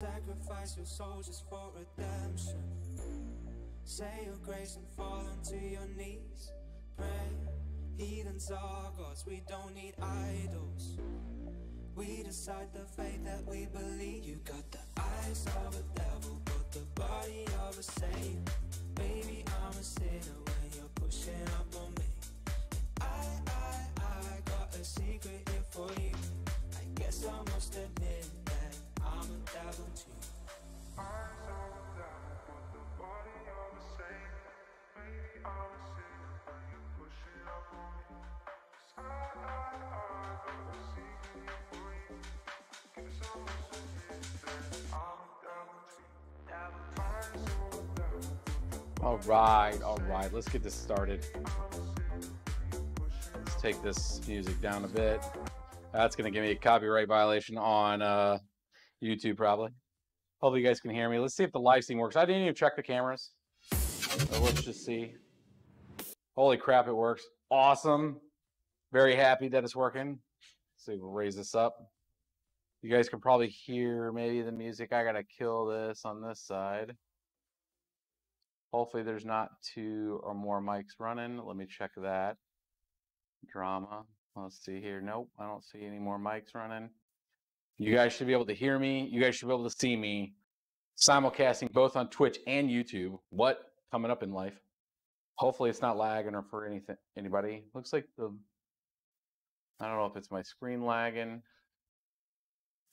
Sacrifice your soul just for redemption. Say your grace and fall onto your knees. Pray, heathens are gods, we don't need idols. We decide the faith that we believe. You got the eyes of a devil, but the body of a saint. Baby, I'm a sinner when you're pushing up on me. I, I, I got a secret here for you. I guess I must that All right, all right. Let's get this started. Let's take this music down a bit. That's going to give me a copyright violation on uh, YouTube, probably. Hopefully, you guys can hear me. Let's see if the live stream works. I didn't even check the cameras. Let's just see. Holy crap, it works. Awesome. Very happy that it's working. So we'll raise this up. You guys can probably hear maybe the music. I got to kill this on this side. Hopefully there's not two or more mics running. Let me check that. Drama. Let's see here. Nope, I don't see any more mics running. You guys should be able to hear me. You guys should be able to see me. Simulcasting both on Twitch and YouTube. What coming up in life? Hopefully it's not lagging or for anything anybody. Looks like the I don't know if it's my screen lagging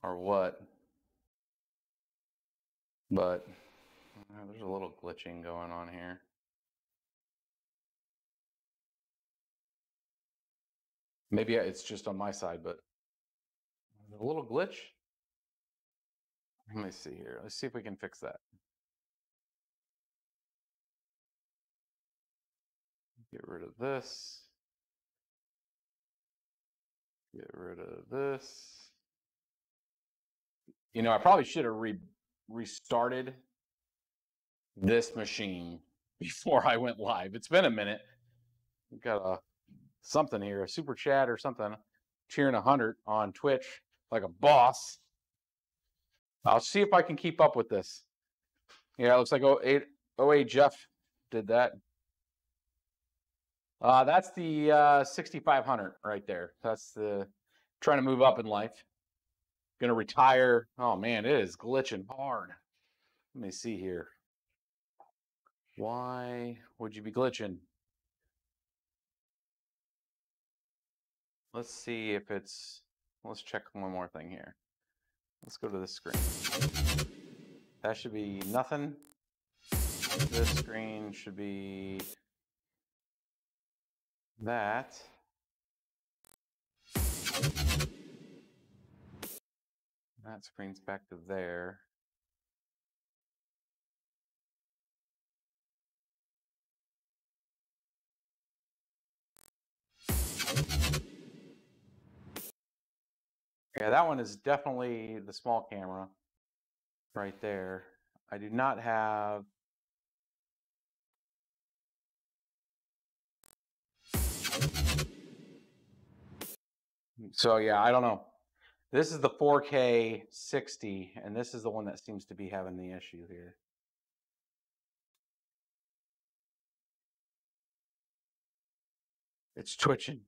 or what. But uh, there's a little glitching going on here. Maybe it's just on my side, but a little glitch. Let me see here. Let's see if we can fix that. Get rid of this. Get rid of this. You know, I probably should have re- restarted this machine before I went live. It's been a minute. We've got a something here, a super chat or something, cheering a hundred on Twitch like a boss. I'll see if I can keep up with this. Yeah, it looks like 08, 08 Jeff did that. Uh, that's the uh, 6500 right there. That's the trying to move up in life. Gonna retire. Oh man, it is glitching hard. Let me see here. Why would you be glitching? Let's see if it's. Let's check one more thing here. Let's go to this screen. That should be nothing. This screen should be that. That screen's back to there. Yeah, that one is definitely the small camera right there. I do not have mm, So yeah, I don't know. This is the 4K 60, and this is the one that seems to be having the issue here. It's twitching.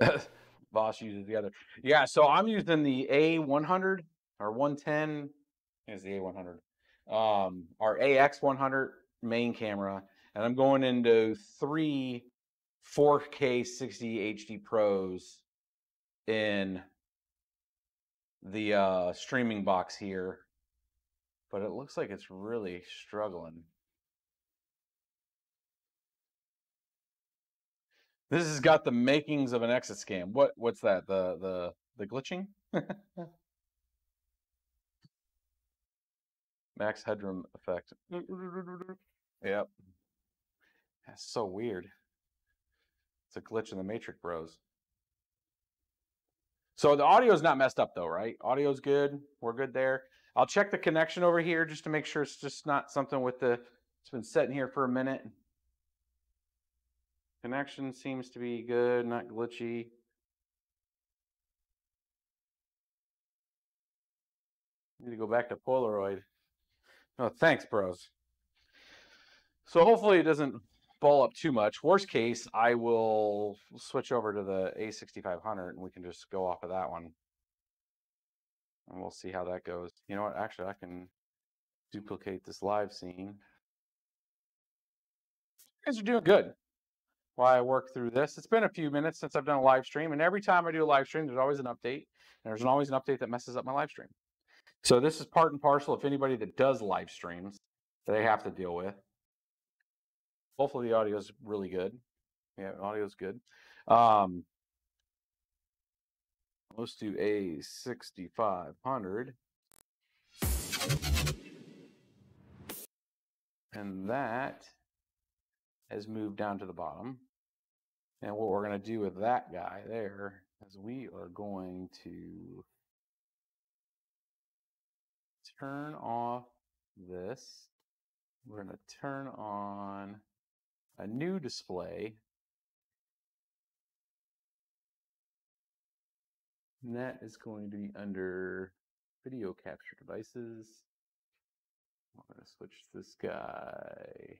Boss uses the other. Yeah, so I'm using the A100 or 110 is the A100. Um, our AX100 main camera, and I'm going into three 4K 60 HD Pros in the uh, streaming box here, but it looks like it's really struggling. This has got the makings of an exit scam. What what's that? The the the glitching? Max headroom effect. Yep. That's so weird. It's a glitch in the Matrix Bros. So the audio is not messed up though, right? Audio's good. We're good there. I'll check the connection over here just to make sure it's just not something with the it's been sitting here for a minute. Connection seems to be good, not glitchy. Need to go back to Polaroid. Oh, thanks, bros. So hopefully it doesn't ball up too much. Worst case, I will switch over to the A6500 and we can just go off of that one. And we'll see how that goes. You know what? Actually, I can duplicate this live scene. You guys are doing good. While I work through this, it's been a few minutes since I've done a live stream, and every time I do a live stream, there's always an update, and there's always an update that messes up my live stream. So this is part and parcel of anybody that does live streams that they have to deal with. Hopefully the audio is really good. Yeah, audio is good. Um, let's do a 6500. And that has moved down to the bottom. And what we're going to do with that guy there is we are going to turn off this. We're going to turn on a new display. And that is going to be under video capture devices. I'm going to switch this guy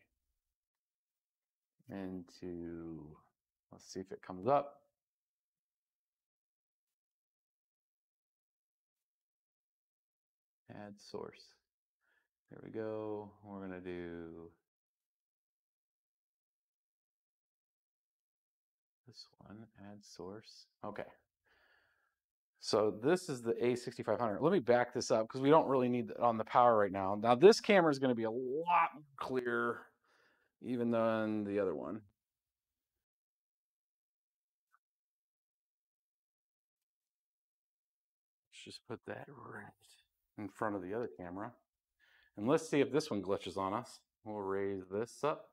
into, let's see if it comes up. Add source. There we go. We're going to do this one, add source. Okay. So this is the A6500. Let me back this up because we don't really need it on the power right now. Now this camera is going to be a lot clearer even than the other one. Let's just put that right in front of the other camera. And let's see if this one glitches on us. We'll raise this up.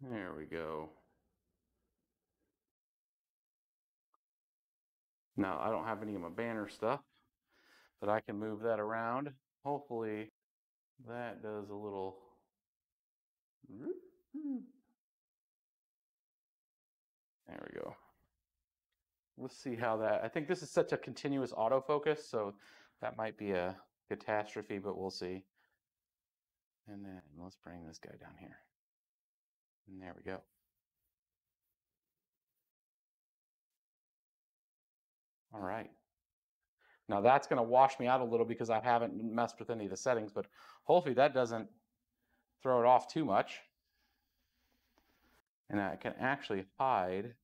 There we go. Now, I don't have any of my banner stuff, but I can move that around. Hopefully, that does a little. There we go. Let's see how that. I think this is such a continuous autofocus, so that might be a catastrophe, but we'll see. And then let's bring this guy down here. And there we go. All right. Now that's going to wash me out a little because I haven't messed with any of the settings, but hopefully that doesn't throw it off too much. And I can actually hide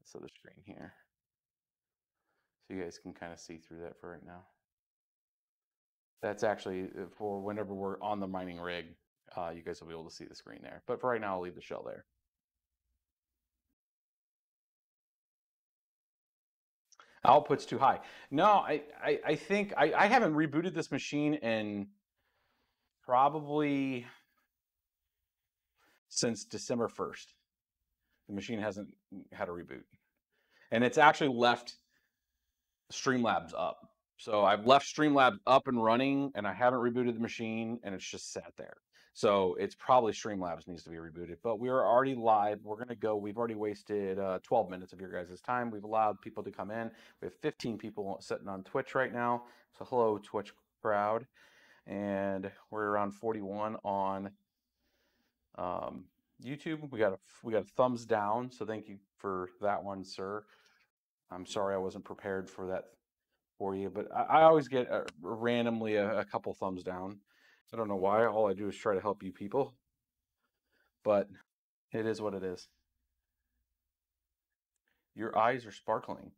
this other screen here. So you guys can kind of see through that for right now. That's actually uh, for whenever we're on the mining rig, uh, you guys will be able to see the screen there. But for right now, I'll leave the shell there. Output's too high. No, I, I, I think I, I haven't rebooted this machine in probably since December 1st. The machine hasn't had a reboot. And it's actually left Streamlabs up. So I've left Streamlabs up and running and I haven't rebooted the machine and it's just sat there. So it's probably Streamlabs needs to be rebooted, but we are already live. We're going to go. We've already wasted uh, 12 minutes of your guys' time. We've allowed people to come in. We have 15 people sitting on Twitch right now. So hello, Twitch crowd. And we're around 41 on um, YouTube. We got a we got a thumbs down. So thank you for that one, sir. I'm sorry I wasn't prepared for that for you, but I, I always get a, randomly a, a couple thumbs down. I don't know why. All I do is try to help you people. But it is what it is. Your eyes are sparkling.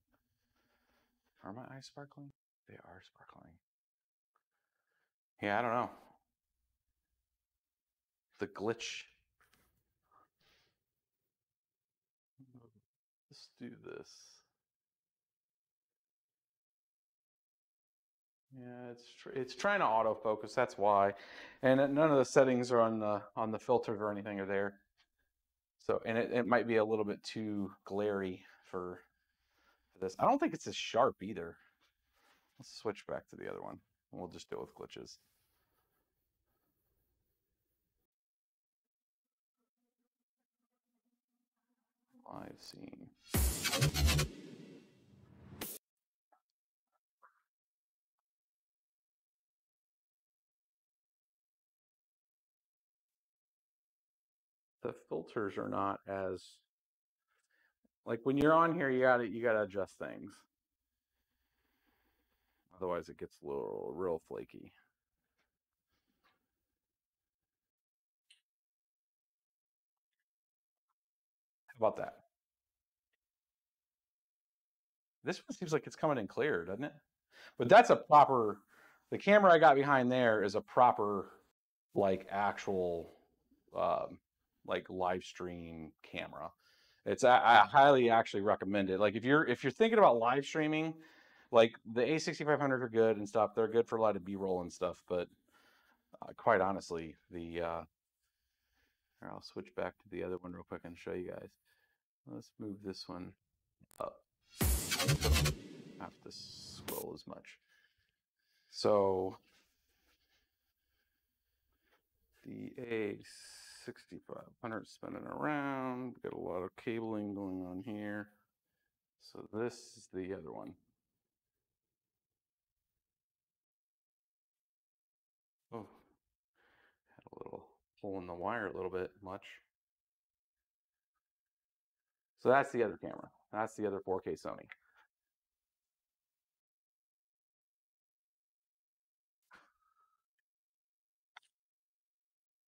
Are my eyes sparkling? They are sparkling. Yeah, I don't know. The glitch. Let's do this. Yeah, it's tr- it's trying to autofocus. That's why, and uh, none of the settings are on the on the filters or anything are there. So, and it, it might be a little bit too glary for, for this. I don't think it's as sharp either. Let's switch back to the other one. And we'll just deal with glitches. Live scene. The filters are not as like when you're on here, you gotta you gotta adjust things. Otherwise, it gets a little real flaky. How about that? This one seems like it's coming in clear, doesn't it? But that's a proper. The camera I got behind there is a proper, like actual, um, like live stream camera. It's I, I highly actually recommend it. Like if you're if you're thinking about live streaming, like the A6500 are good and stuff. They're good for a lot of B-roll and stuff. But uh, quite honestly, the uh, here, I'll switch back to the other one real quick and show you guys. Let's move this one up. Have to scroll as much. So the A6500 spinning around. Got a lot of cabling going on here. So this is the other one. Oh, had a little hole in the wire a little bit much. So that's the other camera. That's the other 4K Sony.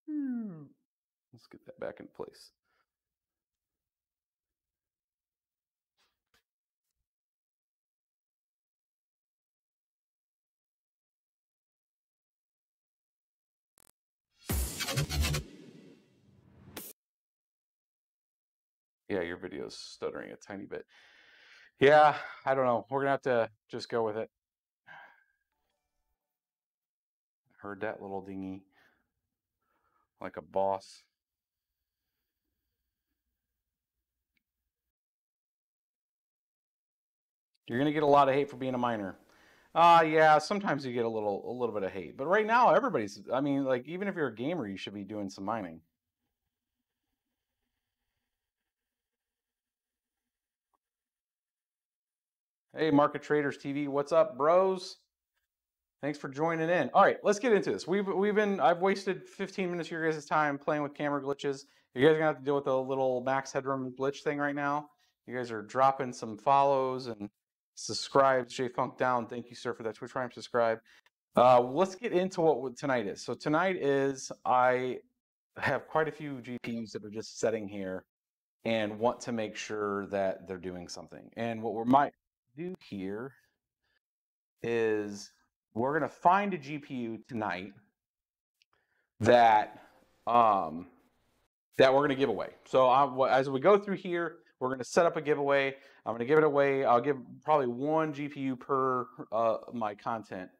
Hmm. Let's get that back in place. Yeah, your video's stuttering a tiny bit. Yeah, I don't know. We're gonna have to just go with it. Heard that little dingy like a boss. You're gonna get a lot of hate for being a miner. Uh yeah, sometimes you get a little a little bit of hate. But right now everybody's I mean, like even if you're a gamer, you should be doing some mining. Hey, Market Traders TV, what's up, bros? Thanks for joining in. All right, let's get into this. We've we've been I've wasted 15 minutes of your guys' time playing with camera glitches. You guys are gonna have to deal with a little max headroom glitch thing right now. You guys are dropping some follows and subscribes. J Funk down. Thank you, sir, for that Twitch Prime subscribe. Uh, let's get into what tonight is. So tonight is I have quite a few GPUs that are just sitting here and want to make sure that they're doing something. And what we might do here is we're going to find a GPU tonight that um, that we're going to give away. So as we go through here, we're going to set up a giveaway. I'm going to give it away. I'll give probably one GPU per uh, my content,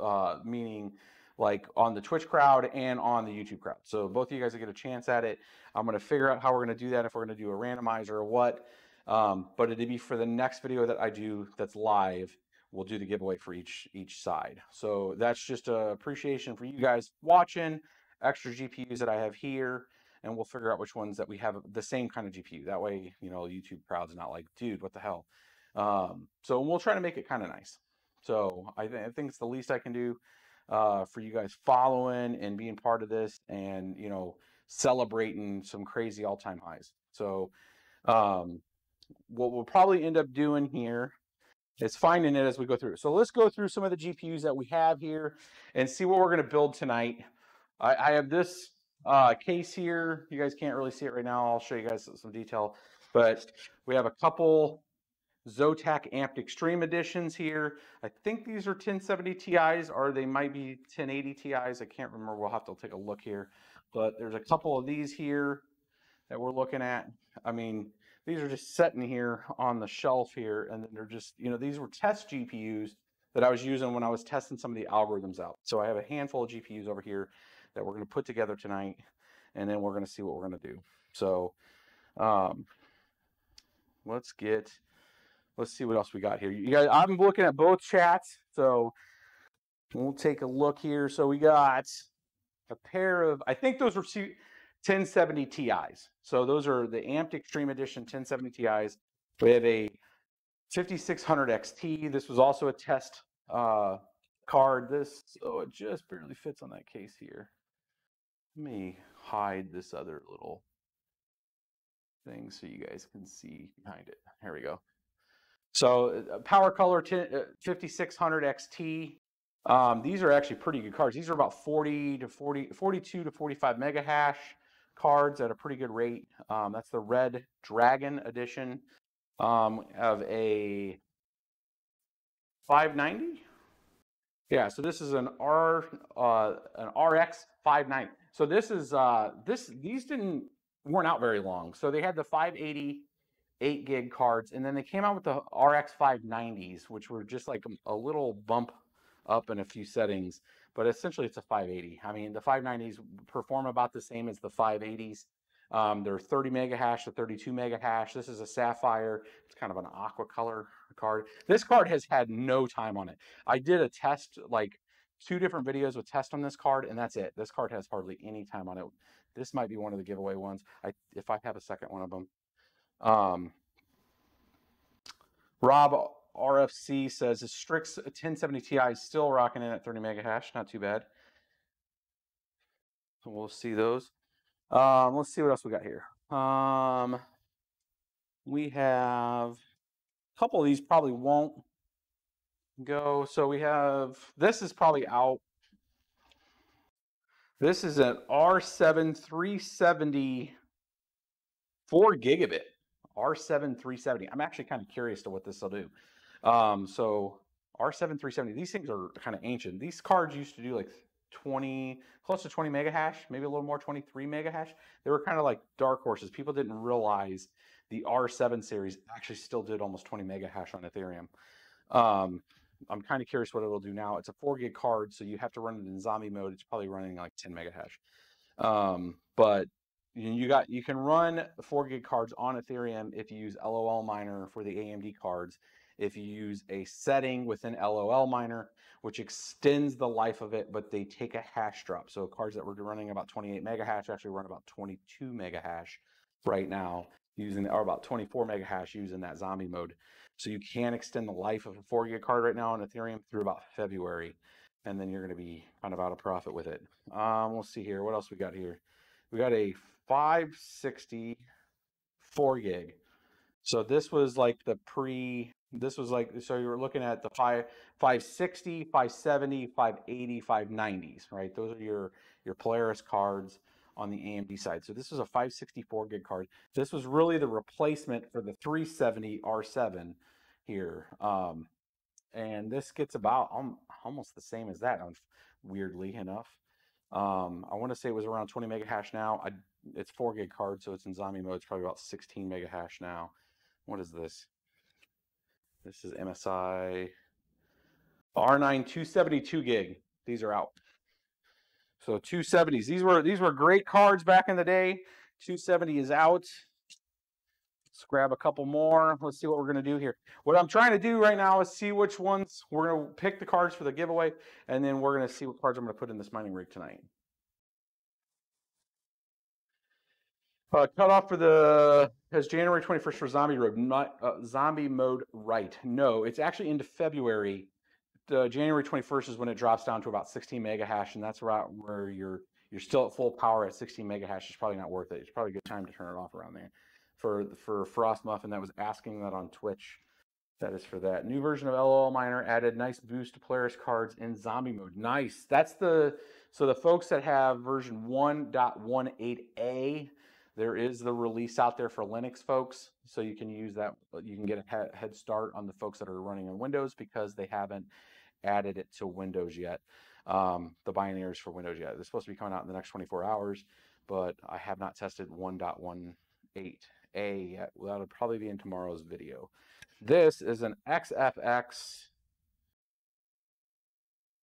uh, meaning like on the Twitch crowd and on the YouTube crowd. So both of you guys will get a chance at it. I'm going to figure out how we're going to do that, if we're going to do a randomizer or what. Um, but it'd be for the next video that I do that's live. We'll do the giveaway for each each side. So that's just a appreciation for you guys watching. Extra GPUs that I have here, and we'll figure out which ones that we have the same kind of GPU. That way, you know, YouTube crowd's not like, dude, what the hell. Um, so we'll try to make it kind of nice. So I, th- I think it's the least I can do uh, for you guys following and being part of this, and you know, celebrating some crazy all-time highs. So um, what we'll probably end up doing here is finding it as we go through. So let's go through some of the GPUs that we have here and see what we're going to build tonight. I, I have this uh, case here. You guys can't really see it right now. I'll show you guys some detail. But we have a couple Zotac Amped Extreme editions here. I think these are 1070 Ti's or they might be 1080 Ti's. I can't remember. We'll have to take a look here. But there's a couple of these here that we're looking at. I mean, these are just sitting here on the shelf here, and then they're just, you know, these were test GPUs that I was using when I was testing some of the algorithms out. So I have a handful of GPUs over here that we're going to put together tonight, and then we're going to see what we're going to do. So um, let's get, let's see what else we got here. You guys, I'm looking at both chats, so we'll take a look here. So we got a pair of, I think those were 1070 Ti's. So those are the Amped Extreme Edition 1070 Ti's. We have a 5600 XT. This was also a test uh, card. This, oh, it just barely fits on that case here. Let me hide this other little thing so you guys can see behind it. Here we go. So uh, Power Color 10, uh, 5600 XT. Um, these are actually pretty good cards. These are about 40 to 40, 42 to 45 mega hash cards at a pretty good rate. Um, that's the Red Dragon edition um, of a 590. Yeah, so this is an R uh, an RX 590. So this is uh, this these didn't weren't out very long. So they had the 580 8 gig cards, and then they came out with the RX 590s, which were just like a, a little bump up in a few settings, but essentially it's a 580. I mean, the 590s perform about the same as the 580s. Um, they're 30 mega hash to 32 mega hash. This is a sapphire. It's kind of an aqua color card. This card has had no time on it. I did a test, like two different videos with test on this card, and that's it. This card has hardly any time on it. This might be one of the giveaway ones. I, if I have a second one of them. Um, Rob RFC says the Strix 1070 Ti is still rocking in at 30 mega hash. Not too bad. So we'll see those. Um, let's see what else we got here. Um, we have a couple of these probably won't go. So we have this is probably out. This is an R7 370 4 gigabit. R7 370. I'm actually kind of curious to what this will do. Um, so R7 370, these things are kind of ancient. These cards used to do like 20, close to 20 mega hash, maybe a little more, 23 mega hash. They were kind of like dark horses. People didn't realize the R7 series actually still did almost 20 mega hash on Ethereum. Um, I'm kind of curious what it'll do now. It's a four gig card, so you have to run it in zombie mode. It's probably running like 10 mega hash. Um, but you got you can run four gig cards on Ethereum if you use LOL miner for the AMD cards. If you use a setting within LOL miner, which extends the life of it, but they take a hash drop. So cards that were running about 28 mega hash actually run about 22 mega hash right now using or about 24 mega hash using that zombie mode. So you can extend the life of a four gig card right now on Ethereum through about February, and then you're going to be kind of out of profit with it. Um, we'll see here. What else we got here? We got a 560 4 gig. So this was like the pre this was like so you were looking at the 5 560, 570, 580, 590s, right? Those are your your Polaris cards on the AMD side. So this was a 564 gig card. This was really the replacement for the 370 R7 here. Um, and this gets about um, almost the same as that, weirdly enough. Um, I want to say it was around 20 mega hash now. I it's four gig card, so it's in zombie mode. It's probably about 16 mega hash now. What is this? This is MSI R9 272 gig. These are out. So 270s. These were these were great cards back in the day. 270 is out. Let's grab a couple more. Let's see what we're going to do here. What I'm trying to do right now is see which ones we're going to pick the cards for the giveaway, and then we're going to see what cards I'm going to put in this mining rig tonight. Uh, cut off for the has January 21st for zombie mode, not uh, zombie mode right. No, it's actually into February. The January 21st is when it drops down to about 16 mega hash, and that's right where you're you're still at full power at 16 mega hash. It's probably not worth it. It's probably a good time to turn it off around there. For for Frost Muffin that was asking that on Twitch. That is for that. New version of LOL Miner added nice boost to Polaris cards in zombie mode. Nice. That's the so the folks that have version 1.18a there is the release out there for Linux folks, so you can use that. You can get a head start on the folks that are running on Windows because they haven't added it to Windows yet. Um, the binaries for Windows yet. It's supposed to be coming out in the next 24 hours, but I have not tested 1.18a yet. That'll probably be in tomorrow's video. This is an XFX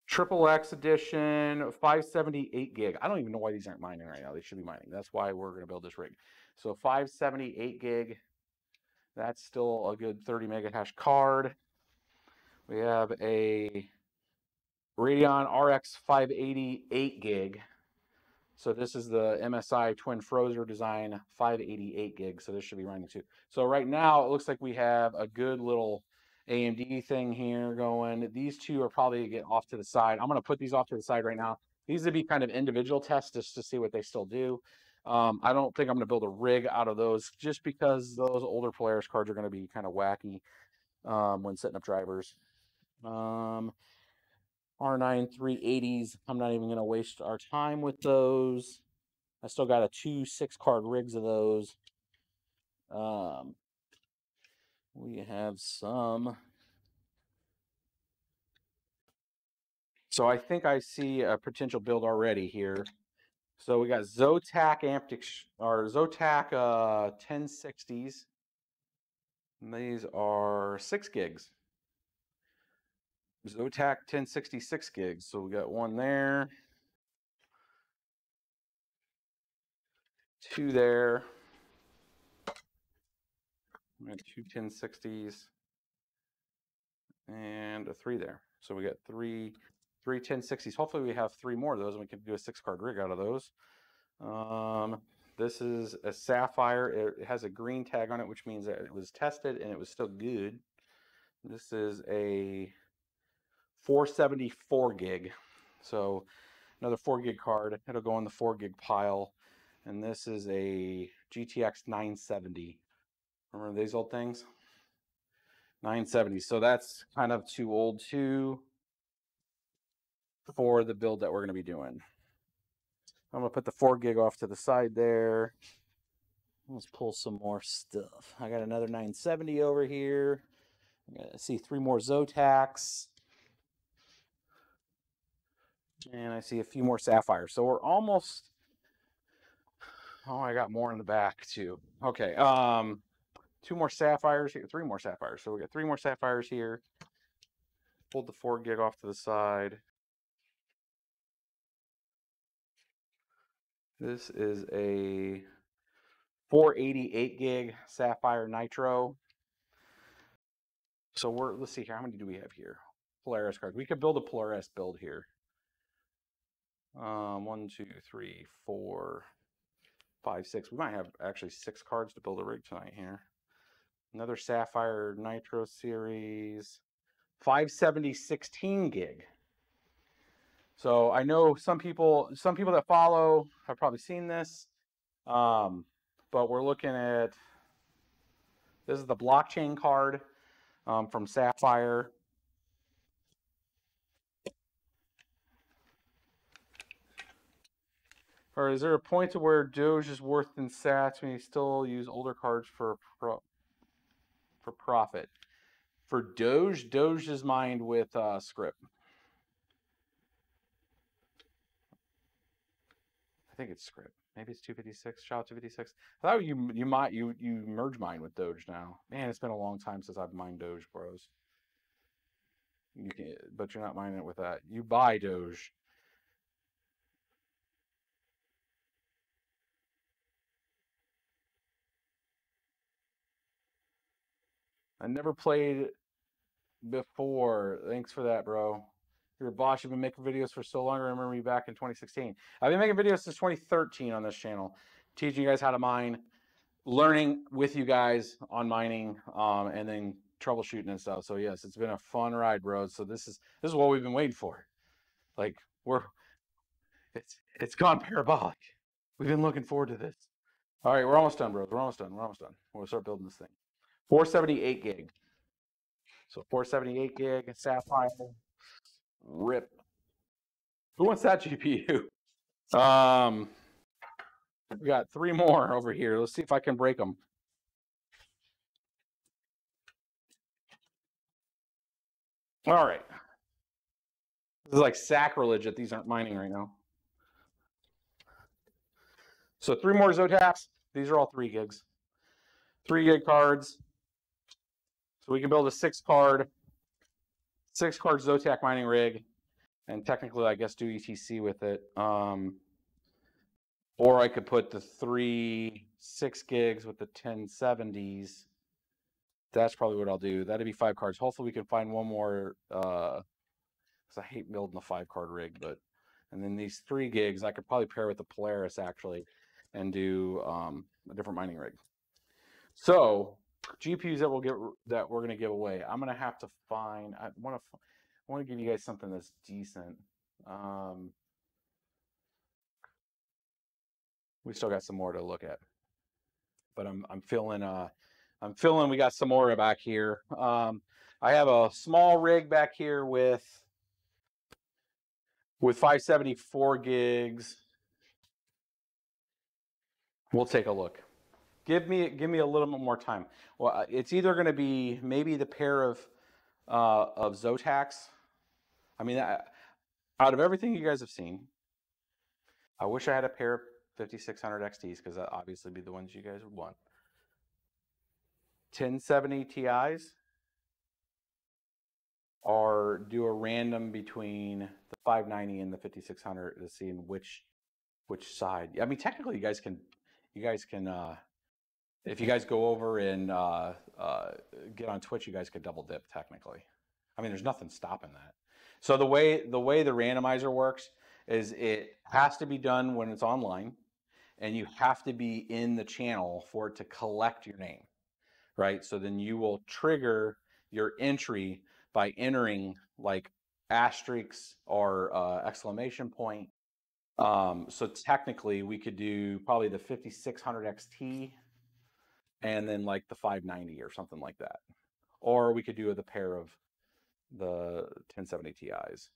Triple X edition, 578 gig. I don't even know why these aren't mining right now. They should be mining. That's why we're going to build this rig. So 578 gig. That's still a good 30 mega hash card. We have a Radeon RX 588 gig. So this is the MSI Twin Frozr design 588 gig. So this should be running too. So right now it looks like we have a good little AMD thing here going. These two are probably get off to the side. I'm going to put these off to the side right now. These would be kind of individual tests just to see what they still do. Um, I don't think I'm going to build a rig out of those just because those older Polaris cards are going to be kind of wacky um, when setting up drivers. Um, R9 380s, I'm not even going to waste our time with those. I still got a two six card rigs of those. Um, we have some. So I think I see a potential build already here. So we got Zotac Amptic or Zotac uh, 1060s. And these are six gigs. Zotac 1066 gigs. So we got one there. Two there. We got two 1060s. And a three there. So we got three three 1060s. Hopefully we have three more of those and we can do a six card rig out of those. Um, this is a Sapphire. It has a green tag on it, which means that it was tested and it was still good. This is a 474 gig. So another 4 gig card. It'll go in the 4 gig pile. And this is a GTX 970. Remember these old things? 970. So that's kind of too old too for the build that we're going to be doing. I'm going to put the 4 gig off to the side there. Let's pull some more stuff. I got another 970 over here. I got to see three more Zotacs. And I see a few more Sapphires. So we're almost... Oh, I got more in the back too. Okay. Um, two more Sapphires here. Three more Sapphires. So we got three more Sapphires here. Pulled the 4 gig off to the side. This is a 488 gig Sapphire Nitro. So we're let's see here. How many do we have here? Polaris cards. We could build a Polaris build here. Um, one, two, three, four, five, six. We might have actually six cards to build a rig tonight here. Another Sapphire Nitro series. 570 16 gig. So I know some people, some people that follow have probably seen this, um, but we're looking at this is the blockchain card um, from Sapphire. Or is there a point to where Doge is worse than Sats when you still use older cards for pro, for profit? For Doge, Doge is mined with uh, Scrypt. I think it's Scrypt. Maybe it's 256. Shout out 256. I thought you you might you you merge mine with Doge now. Man, it's been a long time since I've mined Doge, bros. You can, but you're not mining it with that. You buy Doge. I never played before. Thanks for that, bro. You're a boss. You've been making videos for so long. I remember you back in 2016. I've been making videos since 2013 on this channel, teaching you guys how to mine, learning with you guys on mining, um, and then troubleshooting and stuff. So yes, it's been a fun ride, bro. So this is this is what we've been waiting for. Like we're it's it's gone parabolic. We've been looking forward to this. All right, we're almost done, bros. We're almost done. We're almost done. We'll start building this thing. 478 gig. So 478 gig Sapphire. Rip. Who wants that GPU? Um, we got three more over here. Let's see if I can break them. All right. This is like sacrilege that these aren't mining right now. So three more Zotacs. These are all three gigs. Three gig cards. So we can build a six card, six card Zotac mining rig, and technically I guess do ETC with it. Um, or I could put the three six gigs with the 1070s. That's probably what I'll do. That'd be five cards. Hopefully we can find one more uh because I hate building a five card rig, but and then these three gigs I could probably pair with the Polaris actually and do um, a different mining rig. So GPUs that we'll get that we're gonna give away. I'm gonna have to find. I want to. I want to give you guys something that's decent. Um, we still got some more to look at. But I'm I'm feeling uh I'm feeling we got some more back here. Um I have a small rig back here with with 574 gigs. We'll take a look. Give me give me a little bit more time. Well, uh, it's either going to be maybe the pair of uh, of Zotacs. I mean, I, out of everything you guys have seen, I wish I had a pair of 5600 XTs because that obviously be the ones you guys would want. 1070 Ti's or do a random between the 590 and the 5600 to see in which which side. I mean, technically, you guys can you guys can uh, if you guys go over and uh, uh, get on Twitch, you guys could double dip technically. I mean, there's nothing stopping that. So the way the way the randomizer works is it has to be done when it's online, and you have to be in the channel for it to collect your name, right? So then you will trigger your entry by entering like asterisks or uh, exclamation point. Um, so technically, we could do probably the 5600 XT and then like the 590 or something like that. Or we could do the pair of the 1070 Ti's.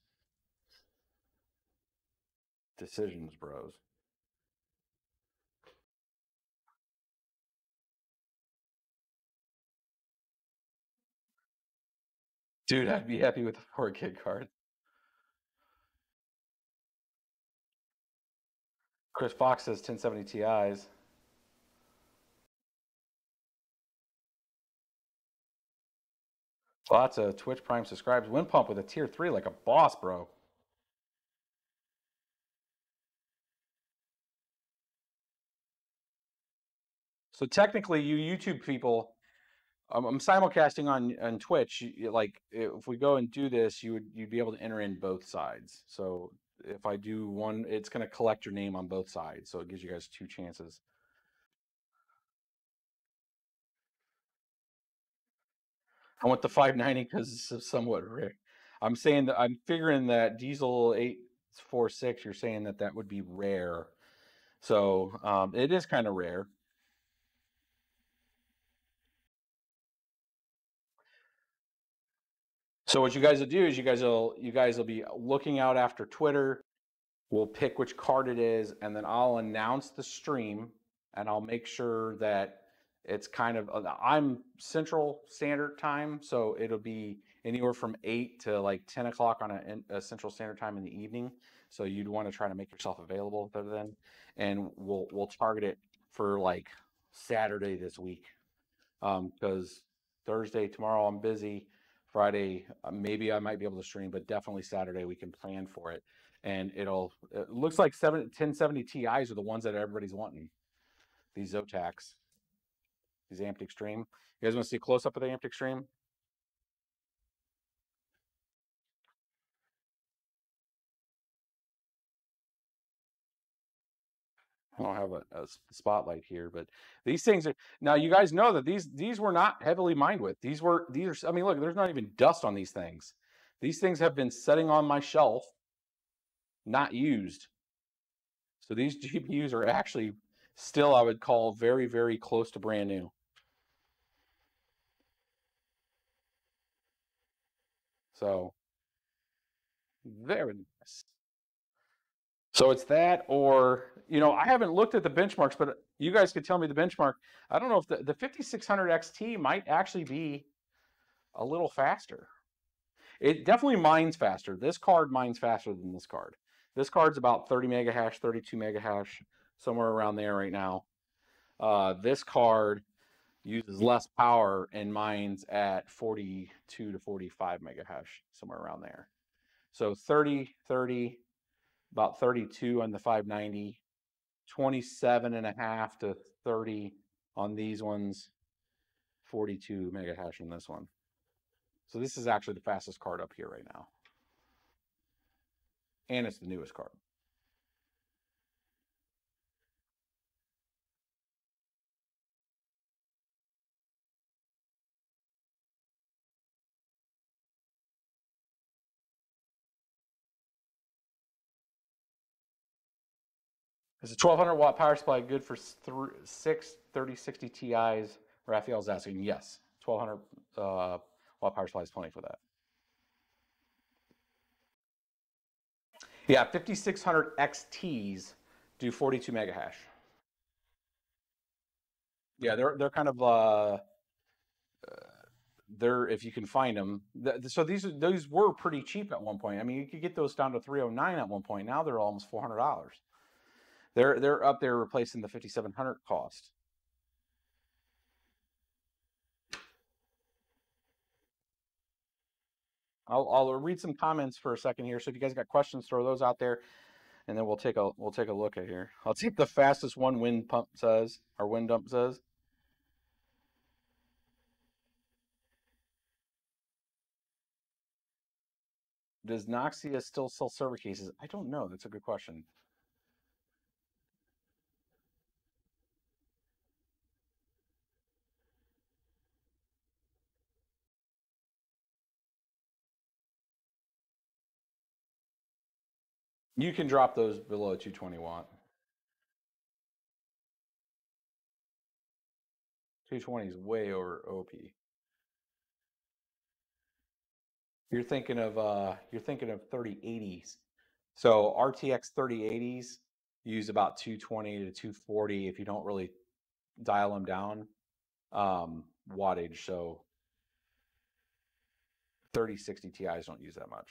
Decisions, bros. Dude, I'd be happy with the four kid card. Chris Fox says 1070 Ti's. Lots of Twitch Prime subscribes. Wind Pump with a tier three like a boss, bro. So technically, you YouTube people, I'm simulcasting on on Twitch. Like, if we go and do this, you would you'd be able to enter in both sides. So if I do one, it's going to collect your name on both sides. So it gives you guys two chances. I want the 590 because it's somewhat rare. I'm saying that I'm figuring that diesel 846, you're saying that that would be rare. So um, it is kind of rare. So what you guys will do is you guys will you guys will be looking out after Twitter. We'll pick which card it is, and then I'll announce the stream, and I'll make sure that it's kind of uh, I'm Central Standard Time, so it'll be anywhere from eight to like ten o'clock on a, a Central Standard Time in the evening. So you'd want to try to make yourself available then, and we'll we'll target it for like Saturday this week, because Thursday tomorrow I'm busy. Friday uh, maybe I might be able to stream, but definitely Saturday we can plan for it, and it'll it looks like seven 1070 Ti's are the ones that everybody's wanting. These Zotacs. These Amped Extreme. You guys want to see a close up of the Amped Extreme? I don't have a spotlight here, but these things are now. You guys know that these these were not heavily mined with. These were these are. I mean, look, there's not even dust on these things. These things have been sitting on my shelf, not used. So these GPUs are actually still, I would call, very very close to brand new. So very nice. So it's that, or you know, I haven't looked at the benchmarks, but you guys could tell me the benchmark. I don't know if the, the 5600 XT might actually be a little faster. It definitely mines faster. This card mines faster than this card. This card's about 30 mega hash, 32 mega hash, somewhere around there right now. Uh, this card uses less power and mines at 42 to 45 mega hash, somewhere around there. So 30, 30, about 32 on the 590, 27 and a half to 30 on these ones, 42 mega hash on this one. So this is actually the fastest card up here right now. And it's the newest card. Is a 1200 watt power supply good for thr- six 3060 Ti's? Raphael's asking. Yes, 1200 uh, watt power supply is plenty for that. Yeah, 5600 XTs do 42 mega hash. Yeah, they're they're kind of uh, they're if you can find them. Th- so these are- those were pretty cheap at one point. I mean, you could get those down to 309 at one point. Now they're almost 400 dollars. They're they're up there replacing the 5700 cost. I'll I'll read some comments for a second here. So if you guys got questions, throw those out there, and then we'll take a we'll take a look at here. I'll take the fastest one wind pump says or wind dump says. Does Noxia still sell server cases? I don't know. That's a good question. You can drop those below 220 watt. 220 is way over OP. You're thinking of uh you're thinking of 3080s. So RTX 3080s use about 220 to 240 if you don't really dial them down um wattage. So 3060 Ti's don't use that much.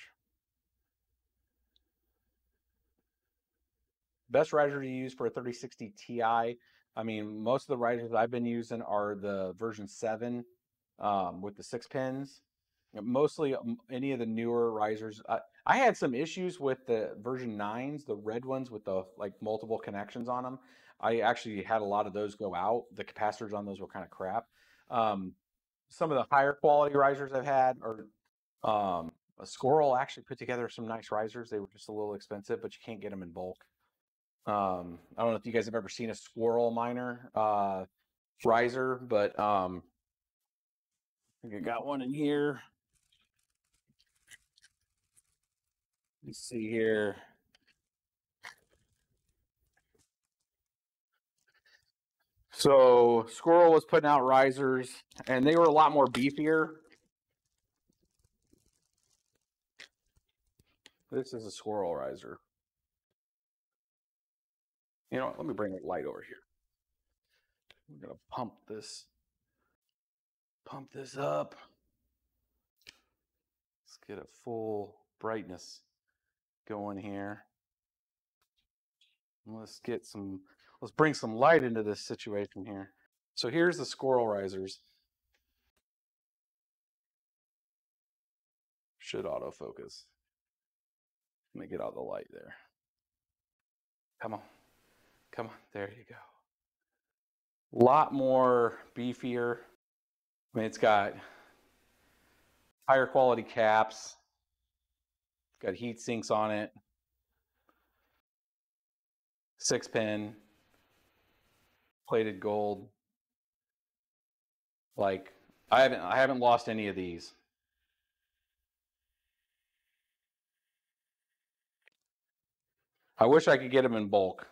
Best riser to use for a 3060 Ti. I mean, most of the risers I've been using are the version 7 um, with the six pins. Uh, Mostly um, any of the newer risers. I, I had some issues with the version 9s, the red ones with the like multiple connections on them. I actually had a lot of those go out. The capacitors on those were kind of crap. Um, some of the higher quality risers I've had are um, a SQRL actually put together some nice risers. They were just a little expensive, but you can't get them in bulk. Um, I don't know if you guys have ever seen a SQRL miner uh, riser, but um, I think I got one in here. Let's see here. So SQRL was putting out risers, and they were a lot more beefier. This is a SQRL riser. You know what? Let me bring a light over here. We're gonna pump this, pump this up. Let's get a full brightness going here. Let's get some, let's bring some light into this situation here. So here's the SQRL risers. Should autofocus. Let me get out the light there. Come on. Come on. There you go. A lot more beefier. I mean, it's got higher quality caps. It's got heat sinks on it. Six pin. Plated gold. Like I haven't I haven't lost any of these. I wish I could get them in bulk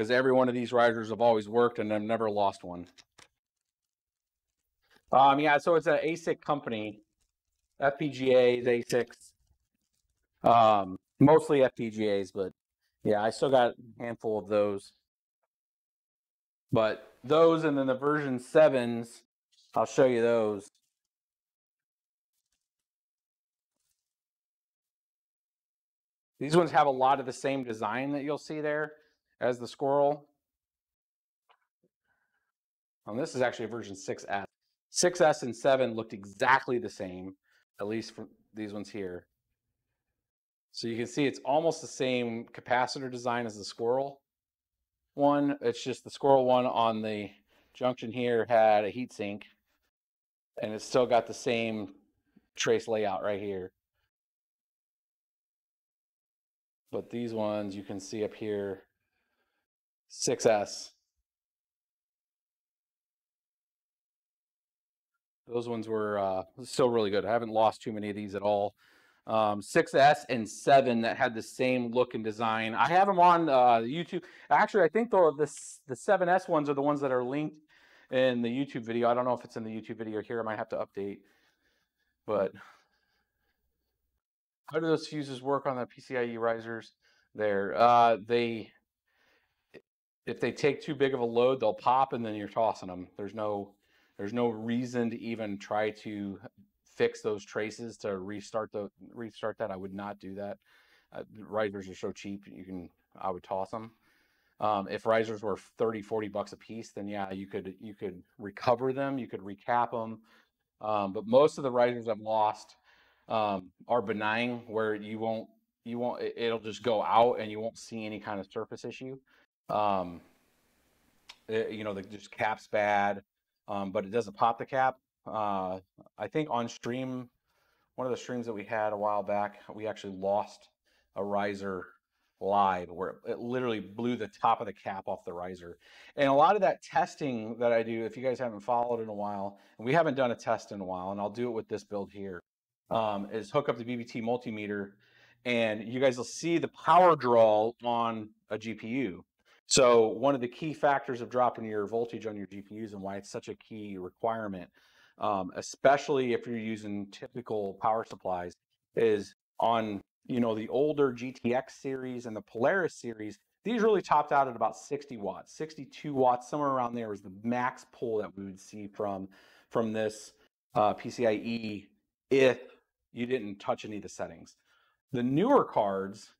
because every one of these risers have always worked and I've never lost one. Um, yeah, so it's an ASIC company, FPGAs, ASICs, um, mostly FPGAs, but yeah, I still got a handful of those. But those and then the version sevens, I'll show you those. These ones have a lot of the same design that you'll see there as the SQRL. And this is actually a version 6S. 6S and 7 looked exactly the same, at least for these ones here. So you can see it's almost the same capacitor design as the SQRL one. It's just the SQRL one on the junction here had a heat sink and it's still got the same trace layout right here. But these ones you can see up here, 6S. Those ones were uh, still really good. I haven't lost too many of these at all. um, 6S and 7 that had the same look and design. I have them on uh, YouTube. Actually, I think the, the, the 7S ones are the ones that are linked in the YouTube video. I don't know if it's in the YouTube video here. I might have to update. But how do those fuses work on the PCIe risers there? Uh, they, if they take too big of a load, they'll pop and then you're tossing them. There's no, there's no reason to even try to fix those traces to restart the restart that. I would not do that. Uh, risers are so cheap, you can I would toss them. Um, if risers were 30, 40 bucks a piece, then yeah, you could you could recover them, you could recap them. Um, but most of the risers I've lost um, are benign, where you won't you won't it- it'll just go out and you won't see any kind of surface issue. Um, it- you know, the just cap's bad, um, but it doesn't pop the cap. Uh, I think on stream, one of the streams that we had a while back, we actually lost a riser live where it literally blew the top of the cap off the riser. And a lot of that testing that I do, if you guys haven't followed in a while, and we haven't done a test in a while, and I'll do it with this build here, um, is hook up the BBT multimeter, and you guys will see the power draw on a GPU. So one of the key factors of dropping your voltage on your GPUs and why it's such a key requirement, um, especially if you're using typical power supplies, is on you know the older GTX series and the Polaris series. These really topped out at about 60 watts, 62 watts, somewhere around there was the max pull that we would see from from this uh, PCIe if you didn't touch any of the settings. The newer cards,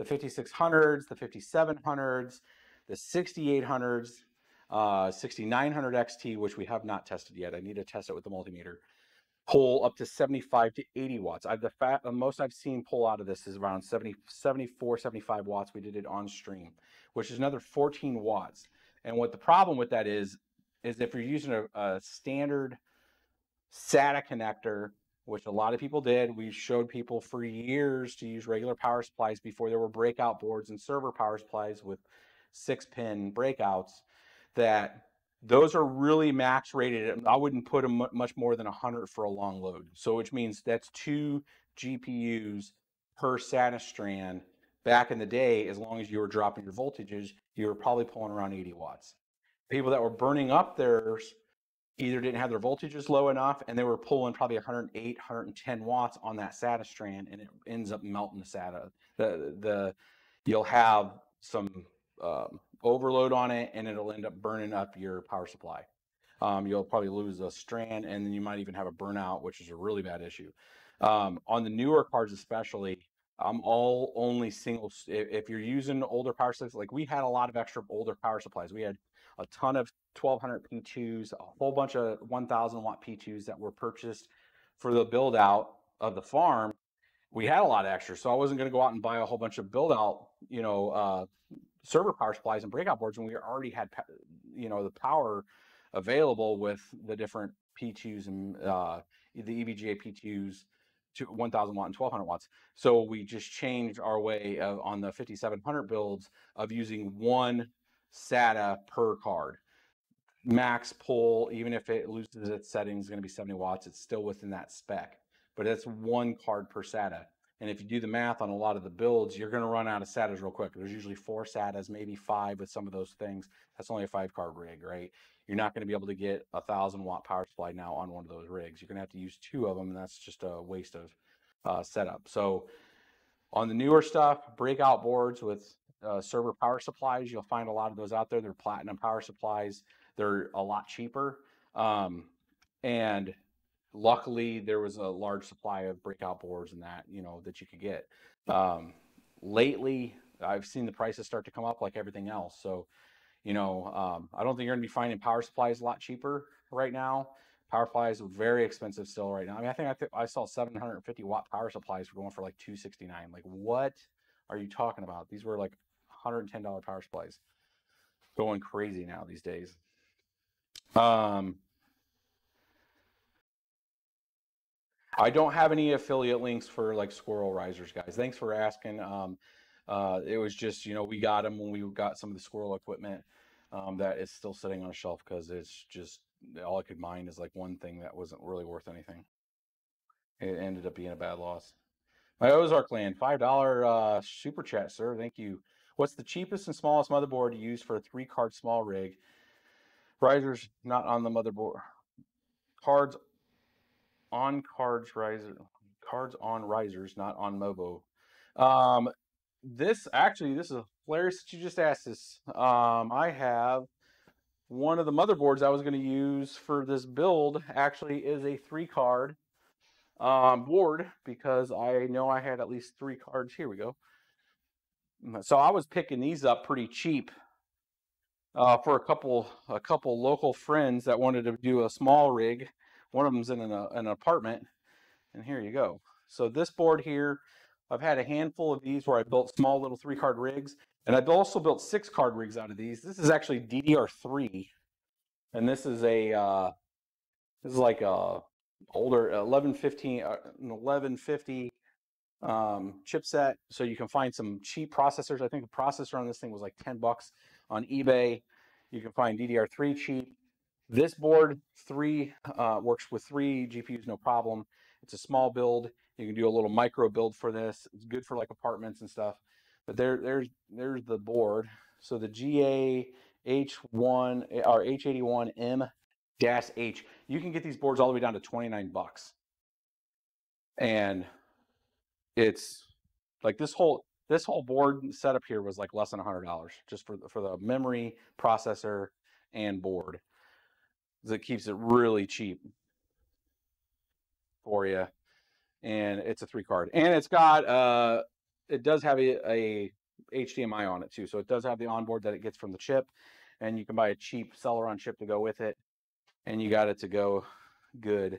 the 5600s, the 5700s, the 6800s, uh, 6900 XT, which we have not tested yet. I need to test it with the multimeter. Pull up to 75 to 80 watts. I've the fat, the most I've seen pull out of this is around 70, 74, 75 watts. We did it on stream, which is another 14 watts. And what the problem with that is, is if you're using a, a standard SATA connector, which a lot of people did, we showed people for years to use regular power supplies before there were breakout boards and server power supplies with six pin breakouts that those are really max rated. I wouldn't put them much more than 100 for a long load. So, which means that's two GPUs per SATA strand. Back in the day, as long as you were dropping your voltages, you were probably pulling around 80 watts. People that were burning up theirs either didn't have their voltages low enough and they were pulling probably 108 110 watts on that SATA strand and it ends up melting the SATA. The the you'll have some um, overload on it and it'll end up burning up your power supply. Um, you'll probably lose a strand and then you might even have a burnout which is a really bad issue. Um, on the newer cards especially i'm all only single if, if you're using older power supplies like we had a lot of extra older power supplies. We had a ton of 1200 P2s, a whole bunch of 1000 watt P2s that were purchased for the build out of the farm. We had a lot of extra, so I wasn't going to go out and buy a whole bunch of build out, you know, uh, server power supplies and breakout boards when we already had, you know, the power available with the different P2s and uh, the EVGA P2s to 1000 watt and 1200 watts. So we just changed our way of, on the 5700 builds of using one SATA per card. Max pull, even if it loses its settings, going to be 70 watts. It's still within that spec, but it's one card per SATA. And if you do the math on a lot of the builds, you're going to run out of SATAs real quick. There's usually four SATAs, maybe five with some of those things. That's only a five card rig, right? You're not going to be able to get a thousand watt power supply now on one of those rigs. You're going to have to use two of them, and that's just a waste of uh, setup. So on the newer stuff, breakout boards with uh, server power supplies, you'll find a lot of those out there. They're platinum power supplies. They're a lot cheaper. Um, and luckily, there was a large supply of breakout boards and that, you know, that you could get. Um, lately, I've seen the prices start to come up like everything else. So, you know, um, I don't think you're going to be finding power supplies a lot cheaper right now. Power supplies are very expensive still right now. I mean, I think I, th- I saw 750 watt power supplies for going for like 269. Like, what are you talking about? These were like $110 power supplies. Going crazy now these days. Um, I don't have any affiliate links for like SQRL risers, guys. Thanks for asking. Um, uh, it was just, you know, we got them when we got some of the SQRL equipment um, that is still sitting on a shelf because it's just all I could mine is like one thing that wasn't really worth anything. it ended up being a bad loss. My Ozark land, five dollar uh, super chat, sir. Thank you. What's the cheapest and smallest motherboard to use for a three card small rig? Risers not on the motherboard. Cards on cards riser cards on risers, not on Movo. Um, this actually, this is hilarious that you just asked this. Um, I have one of the motherboards I was going to use for this build actually is a three card um, board because I know I had at least three cards. Here we go. Mm, So I was picking these up pretty cheap uh, for a couple a couple local friends that wanted to do a small rig. One of them's in an, uh, an apartment, and here you go. So this board here, I've had a handful of these where I built small little three card rigs, and I've also built six card rigs out of these. This is actually DDR3, and this is a uh, this is like a older 1115 uh, an 1150 um, chipset. So you can find some cheap processors. I think the processor on this thing was like 10 bucks on eBay. You can find DDR3 cheap. This board three uh, works with three GPUs, no problem. It's a small build. You can do a little micro build for this. It's good for like apartments and stuff. But there, there's there's the board. So the GA H1 eh, or H81M dash H. You can get these boards all the way down to 29 bucks. And it's like this whole this whole board setup here was like less than hundred dollars just for the, for the memory, processor, and board. That keeps it really cheap for you, and it's a three card, and it's got uh, it does have a, a HDMI on it too, so it does have the onboard that it gets from the chip, and you can buy a cheap Celeron chip to go with it, and you got it to go good.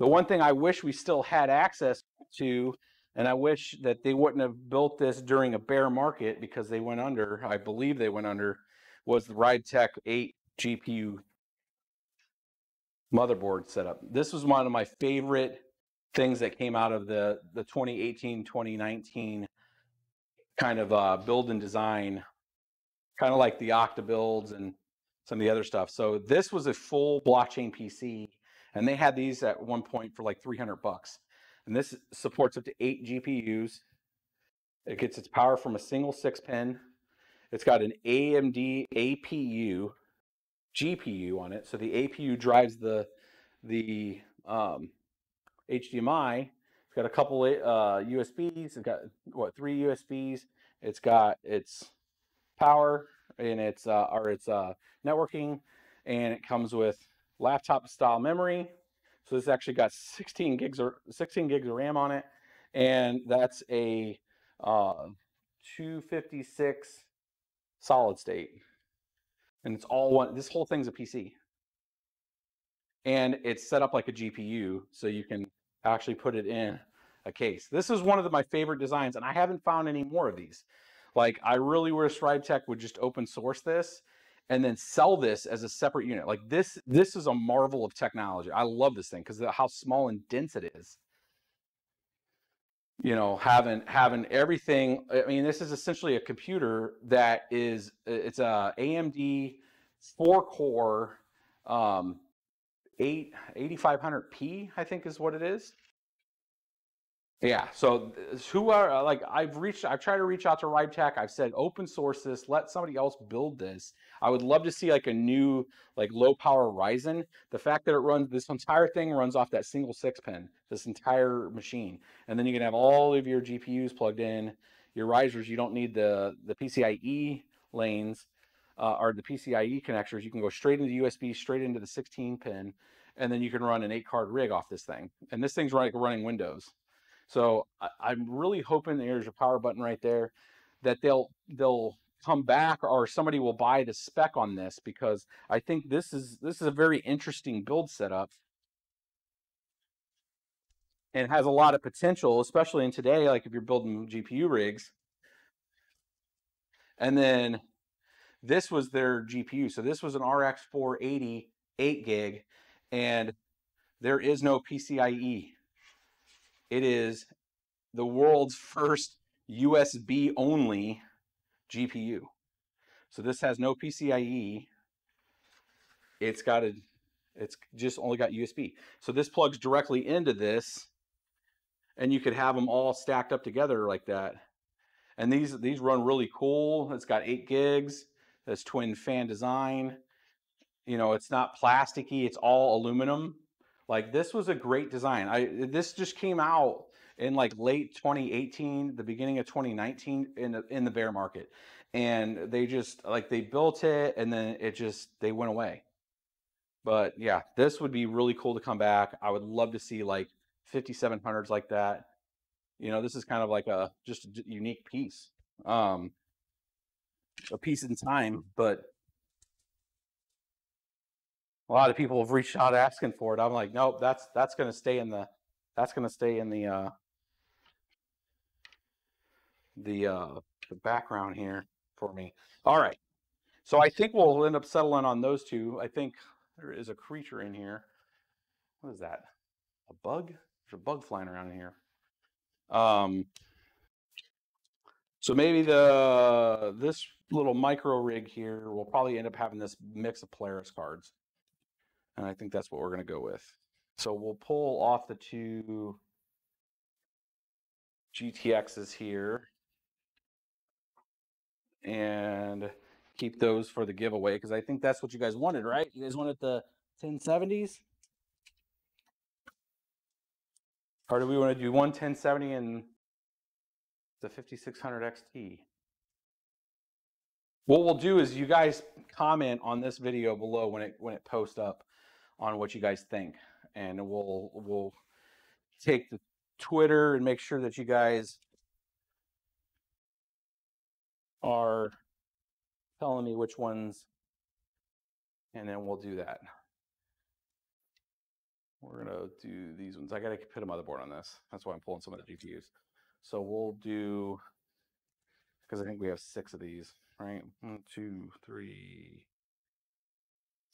The one thing I wish we still had access to, and I wish that they wouldn't have built this during a bear market because they went under, I believe they went under, was the Rebtech 8 GPU motherboard setup. This was one of my favorite things that came out of the, the 2018 2019 kind of uh, build and design, kind of like the Octa builds and some of the other stuff. So this was a full blockchain PC, and they had these at one point for like 300 bucks. And this supports up to eight GPUs. It gets its power from a single six pin. It's got an AMD APU GPU on it, so the APU drives the the um, HDMI. It's got a couple uh, USBs. It's got what three USBs. It's got its power and its uh, or its uh, networking, and it comes with laptop style memory. So this actually got 16 gigs or 16 gigs of RAM on it, and that's a uh, 256 solid state, and it's all one. This whole thing's a PC, and it's set up like a GPU, so you can actually put it in a case. This is one of the, my favorite designs, and I haven't found any more of these. Like, I really wish Rebtech would just open source this and then sell this as a separate unit. Like this, this is a marvel of technology. I love this thing because how small and dense it is. You know, having having everything. I mean, this is essentially a computer that is it's a AMD four core um, eight 8500P, I think is what it is. Yeah. So who are uh, like I've reached I've tried to reach out to Rebtech. I've said open source this, let somebody else build this. I would love to see like a new like low power Ryzen. The fact that it runs this entire thing runs off that single six pin, this entire machine. And then you can have all of your GPUs plugged in, your risers, you don't need the the PCIe lanes uh, or the PCIe connectors. You can go straight into USB, straight into the 16 pin, and then you can run an eight card rig off this thing. And this thing's like running Windows. So I, I'm really hoping there's a power button right there that they'll they'll come back or somebody will buy the spec on this because I think this is this is a very interesting build setup and has a lot of potential, especially in today, like if you're building GPU rigs. And then this was their GPU. So this was an RX 480 8 gig, and there is no PCIe. It is the world's first USB only GPU. So this has no PCIe. It's got a It's just only got USB. So this plugs directly into this, and you could have them all stacked up together like that. And these these run really cool. It's got eight gigs. That's twin fan design. You know, it's not plasticky. It's all aluminum. Like this was a great design. I this just came out in like late 2018, the beginning of 2019 in the, in the bear market, and they just like they built it and then it just they went away. But yeah, this would be really cool to come back. I would love to see like 5700s like that. You know, this is kind of like a just a unique piece. Um a piece in time, but a lot of people have reached out asking for it. I'm like, nope, that's that's going to stay in the that's going to stay in the uh the uh the background here for me. All right. So I think we'll end up settling on those two. I think there is a creature in here. What is that? A bug? There's a bug flying around in here. Um so maybe the this little micro rig here will probably end up having this mix of Polaris cards. And I think that's what we're going to go with. So we'll pull off the two GTXs here and keep those for the giveaway because I think that's what you guys wanted, right? You guys wanted the 1070s? Or do we want to do one 1070 and the 5600 XT? What we'll do is you guys comment on this video below when it when it posts up on what you guys think, and we'll we'll take the Twitter and make sure that you guys are telling me which ones, and then we'll do that. We're gonna do these ones. I gotta put a motherboard on this. That's why I'm pulling some of the GPUs. So we'll do because I think we have six of these, right? One, two, three,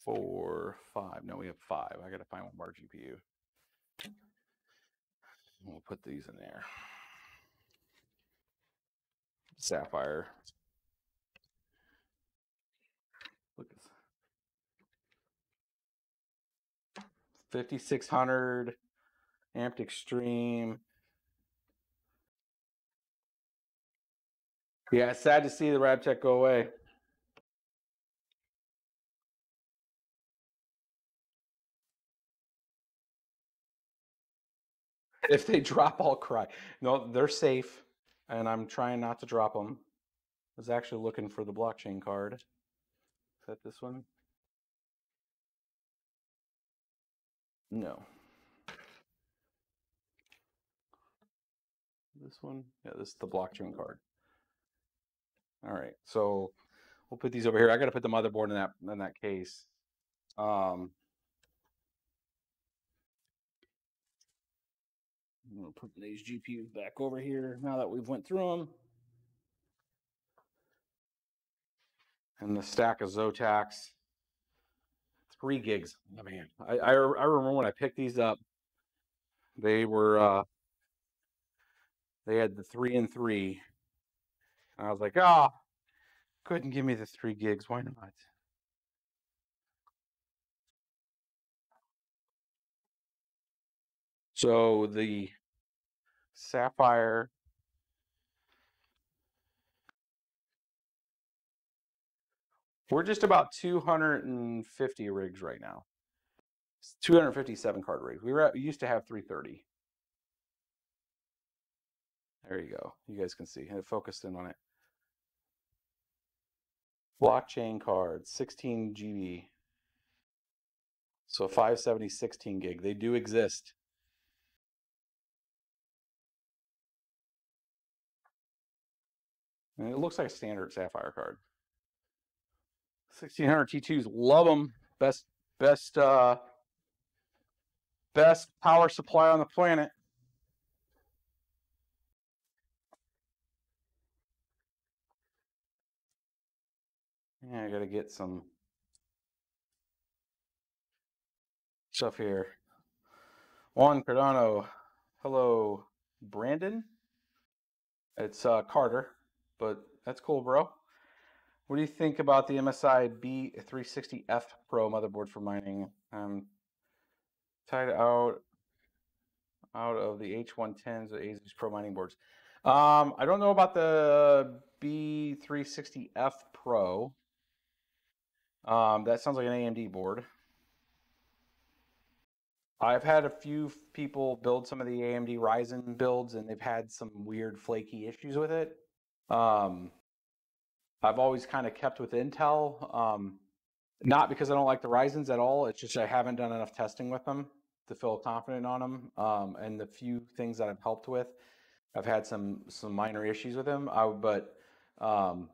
four, five. No, we have five. I gotta find one more GPU. We'll put these in there. Sapphire. Look at this. 5600 amped extreme. Yeah, it's sad to see the Rebtech go away. If they drop, I'll cry. No, they're safe, and I'm trying not to drop them. I was actually looking for the blockchain card. Is that this one? No. This one? Yeah, this is the blockchain card. All right, so we'll put these over here. I got to put the motherboard in that in that case. Um, I'm gonna put these GPUs back over here now that we've went through them. And the stack of Zotacs, three gigs. Oh, man, I, I I remember when I picked these up, they were uh, they had the three and three, and I was like, ah, couldn't give me the three gigs. Why not? So the Sapphire. We're just about 250 rigs right now. It's 257 card rigs. We were at, we used to have 330. There you go. You guys can see. It focused in on it. Blockchain cards, 16 GB. So 570, 16 gig. They do exist. And it looks like a standard Sapphire card. 1600 T2s, love them. Best, best, uh, best power supply on the planet. Yeah, I gotta get some stuff here. Juan Cardano. Hello, Brandon. It's uh, Carter, but that's cool, bro. What do you think about the MSI B360F Pro motherboard for mining? Um, tied out out of the H110s or Asus Pro mining boards. Um, I don't know about the B360F Pro. Um, that sounds like an AMD board. I've had a few people build some of the AMD Ryzen builds, and they've had some weird flaky issues with it. Um, I've always kind of kept with Intel, um, not because I don't like the Ryzens at all. It's just I haven't done enough testing with them to feel confident on them. Um, and the few things that I've helped with, I've had some some minor issues with them. I, but um,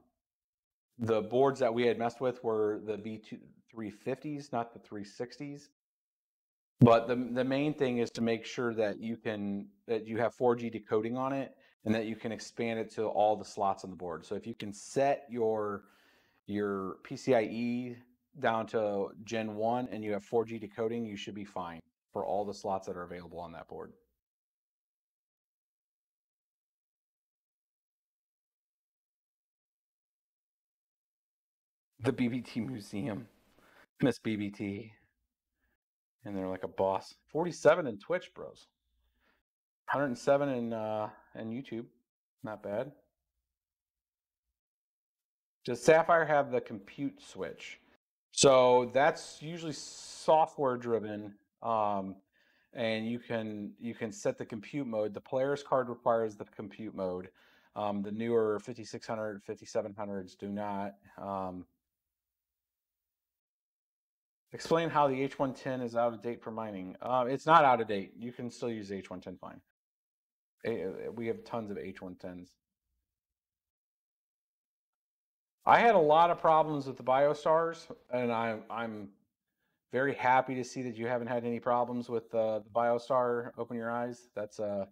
the boards that we had messed with were the B2 350s, not the 360s. But the the main thing is to make sure that you can that you have 4G decoding on it and that you can expand it to all the slots on the board. So if you can set your your PCIe down to Gen 1 and you have 4G decoding, you should be fine for all the slots that are available on that board. The BBT Museum. Miss BBT. And they're like a boss. 47 in Twitch, bros. 107 in uh in YouTube. Not bad. Does Sapphire have the compute switch? So that's usually software driven. Um, and you can you can set the compute mode. The Polaris card requires the compute mode. Um, the newer 5600, 5700s do not. Um, explain how the H110 is out of date for mining. Uh, it's not out of date. You can still use the H110 fine. We have tons of H110s. I had a lot of problems with the BioStars, and I'm I'm very happy to see that you haven't had any problems with uh, the BioStar. Open your eyes. That's uh,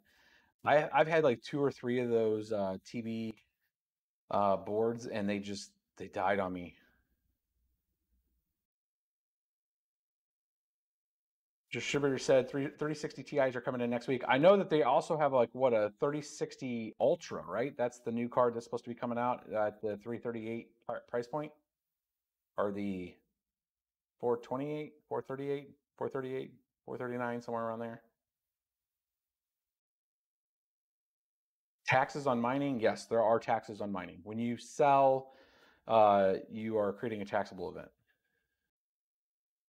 I I've had like two or three of those uh, TV uh, boards, and they just they died on me. Distributor said three, 3060 Ti's are coming in next week. I know that they also have like what a 3060 Ultra, right? That's the new card that's supposed to be coming out at the 338 price point, or the 428, 438, 438, 439, somewhere around there. Taxes on mining? Yes, there are taxes on mining. When you sell, uh, you are creating a taxable event.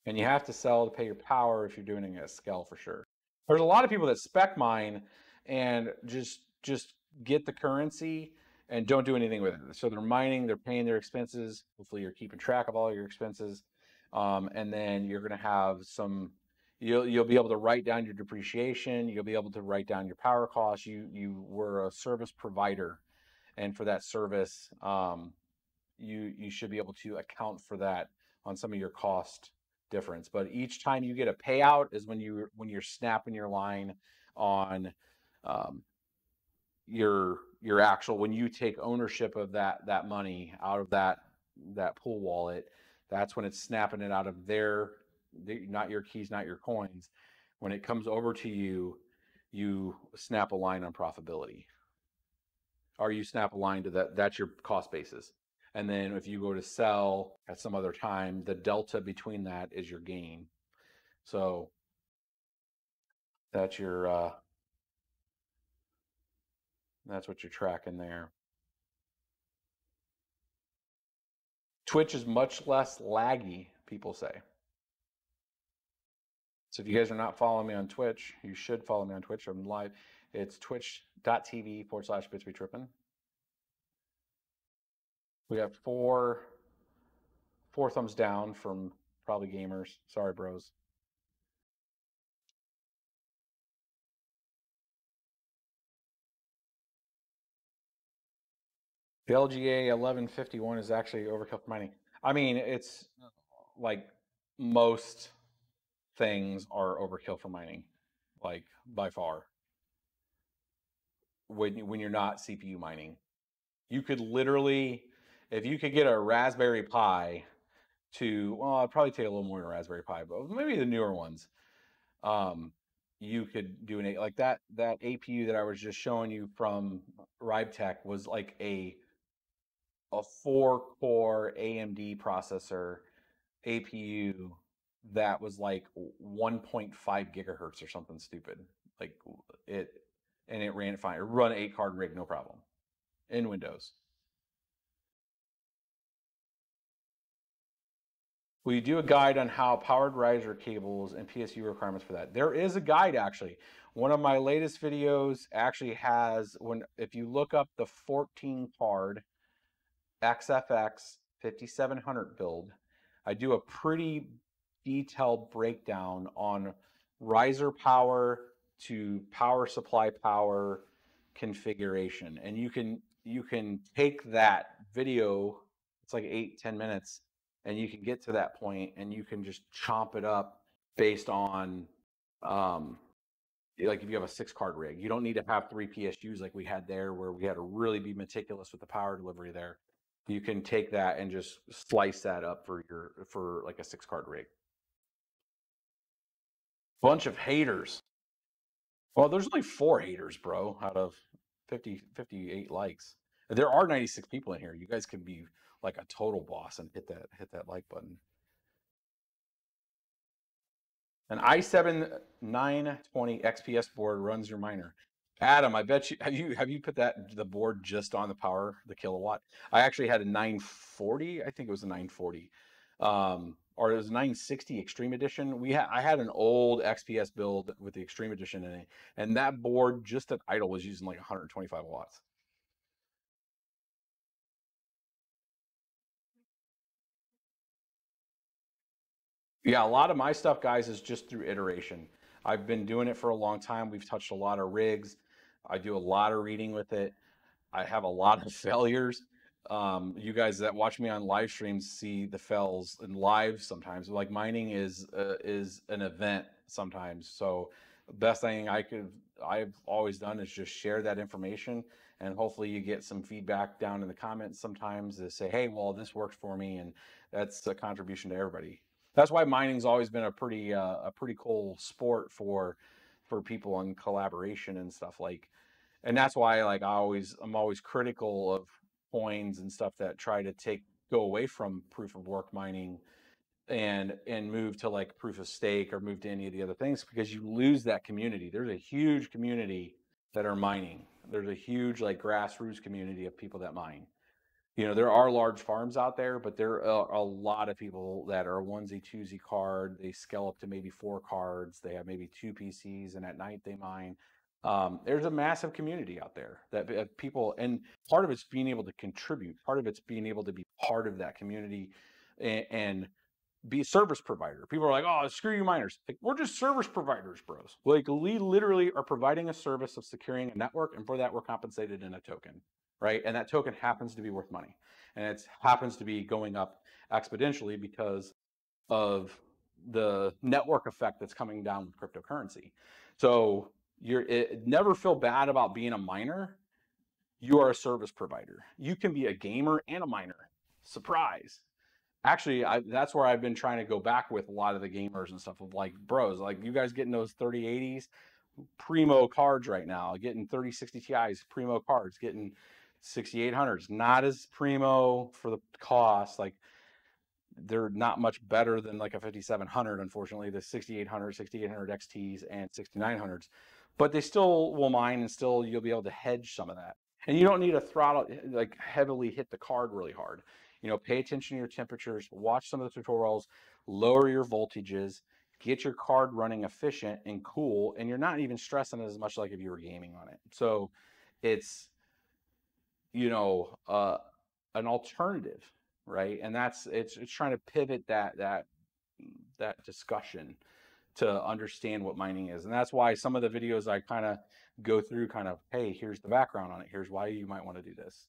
And you have to sell to pay your power if you're doing it at scale for sure. There's a lot of people that spec mine and just just get the currency and don't do anything with it. So they're mining, they're paying their expenses. Hopefully you're keeping track of all your expenses. Um, and then you're going to have some you'll you'll be able to write down your depreciation, you'll be able to write down your power costs. You you were a service provider and for that service um, you you should be able to account for that on some of your cost difference. But each time you get a payout is when you when you're snapping your line on um, your your actual when you take ownership of that that money out of that that pool wallet. That's when it's snapping it out of their the- not your keys, not your coins. When it comes over to you, you snap a line on profitability. Or you snap a line to that that's your cost basis. And then if you go to sell at some other time, the delta between that is your gain. So that's your uh that's what you're tracking there. Twitch is much less laggy, people say. So if you guys are not following me on Twitch, you should follow me on Twitch. I'm live. It's twitch.tv forward slash Bits Be Trippin. We got four four thumbs down from probably gamers. Sorry, bros. The LGA 1151 is actually overkill for mining. I mean, it's oh. like most things are overkill for mining, like by far. When when you're not CPU mining, you could literally, if you could get a Raspberry Pi to, well, I'd probably take a little more than a Raspberry Pi, but maybe the newer ones. Um, you could do an like that that APU that I was just showing you from Rebtech was like a a four core AMD processor APU that was like 1.5 gigahertz or something stupid. Like it, and it ran fine. Run eight card rig, no problem in Windows. We do a guide on how powered riser cables and PSU requirements for that. There is a guide actually. One of my latest videos actually has when if you look up the 14 card XFX 5700 build, I do a pretty detailed breakdown on riser power to power supply power configuration. And you can you can take that video, it's like eight, 10 minutes, and you can get to that point and you can just chomp it up based on um like if you have a six card rig you don't need to have three psus like we had there where we had to really be meticulous with the power delivery there. You can take that and just slice that up for your for like a six card rig. Bunch of haters. Well there's only four haters bro out of 50 58 likes. There are 96 people in here. You guys can be like a total boss and hit that hit that like button. An i7 920 XPS board runs your miner. Adam, I bet you have you have you put that the board just on the power, the kilowatt. I actually had a 940, I think it was a 940. Um, or it was 960 Extreme Edition. We had I had an old XPS build with the Extreme Edition in it, and that board just at idle was using like 125 watts. Yeah, a lot of my stuff, guys, is just through iteration. I've been doing it for a long time. We've touched a lot of rigs. I do a lot of reading with it. I have a lot of failures. Um, you guys that watch me on live streams see the fails in live sometimes. Like mining is uh, is an event sometimes. So the best thing I could I've always done is just share that information and hopefully you get some feedback down in the comments sometimes to say, hey, well, this works for me, and that's a contribution to everybody that's why mining's always been a pretty uh, a pretty cool sport for for people on collaboration and stuff like and that's why like I always I'm always critical of coins and stuff that try to take go away from proof of work mining and and move to like proof of stake or move to any of the other things because you lose that community. There's a huge community that are mining. There's a huge like grassroots community of people that mine you know there are large farms out there but there are a lot of people that are onesie twosie card. They scale up to maybe four cards. They have maybe two pcs and at night they mine. Um, there's a massive community out there that uh, people and part of it's being able to contribute part of it's being able to be part of that community and, and be a service provider. People are like oh screw you miners. Like, we're just service providers bros. Like we literally are providing a service of securing a network and for that we're compensated in a token right? And that token happens to be worth money. And it happens to be going up exponentially because of the network effect that's coming down with cryptocurrency. So you're it, never feel bad about being a miner. You are a service provider. You can be a gamer and a miner. Surprise. Actually, I, that's where I've been trying to go back with a lot of the gamers and stuff of like, bros, like you guys getting those 3080s, primo cards right now, getting 3060 Ti's, primo cards, getting 6800s not as primo for the cost like they're not much better than like a 5700 unfortunately the 6800 6800 xts and 6900s but they still will mine and still you'll be able to hedge some of that and you don't need to throttle eh, like heavily hit the card really hard you know pay attention to your temperatures watch some of the tutorials lower your voltages get your card running efficient and cool and you're not even stressing as much like if you were gaming on it so it's you know uh, an alternative right? And that's it's, it's trying to pivot that that that discussion to understand what mining is. And that's why some of the videos i kind of go through kind of hey here's the background on it. Here's why you might want to do this.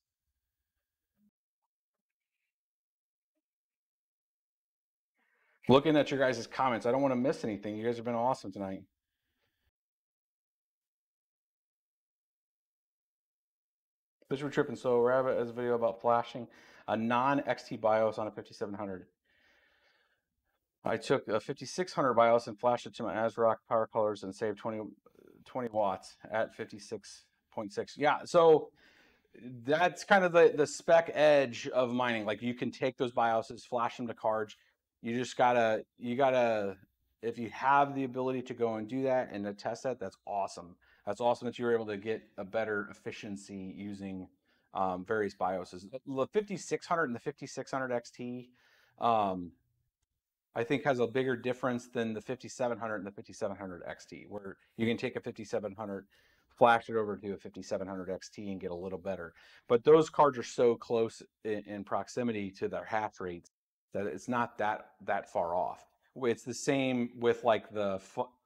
Looking at your guys' comments i don't want to miss anything. You guys have been awesome tonight Fisher Trip and So Rabbit has a video about flashing a non-XT BIOS on a 5700. I took a 5600 BIOS and flashed it to my ASRock power colors and saved 20, 20 watts at 56.6. Yeah, so that's kind of the the spec edge of mining. Like you can take those BIOSes, flash them to cards. You just gotta you gotta if you have the ability to go and do that and to test that, that's awesome. That's awesome that you were able to get a better efficiency using um, various BIOSes. The 5600 and the 5600 XT, um, I think, has a bigger difference than the 5700 and the 5700 XT, where you can take a 5700, flash it over to a 5700 XT and get a little better. But those cards are so close in, in proximity to their hash rates that it's not that that far off. It's the same with like the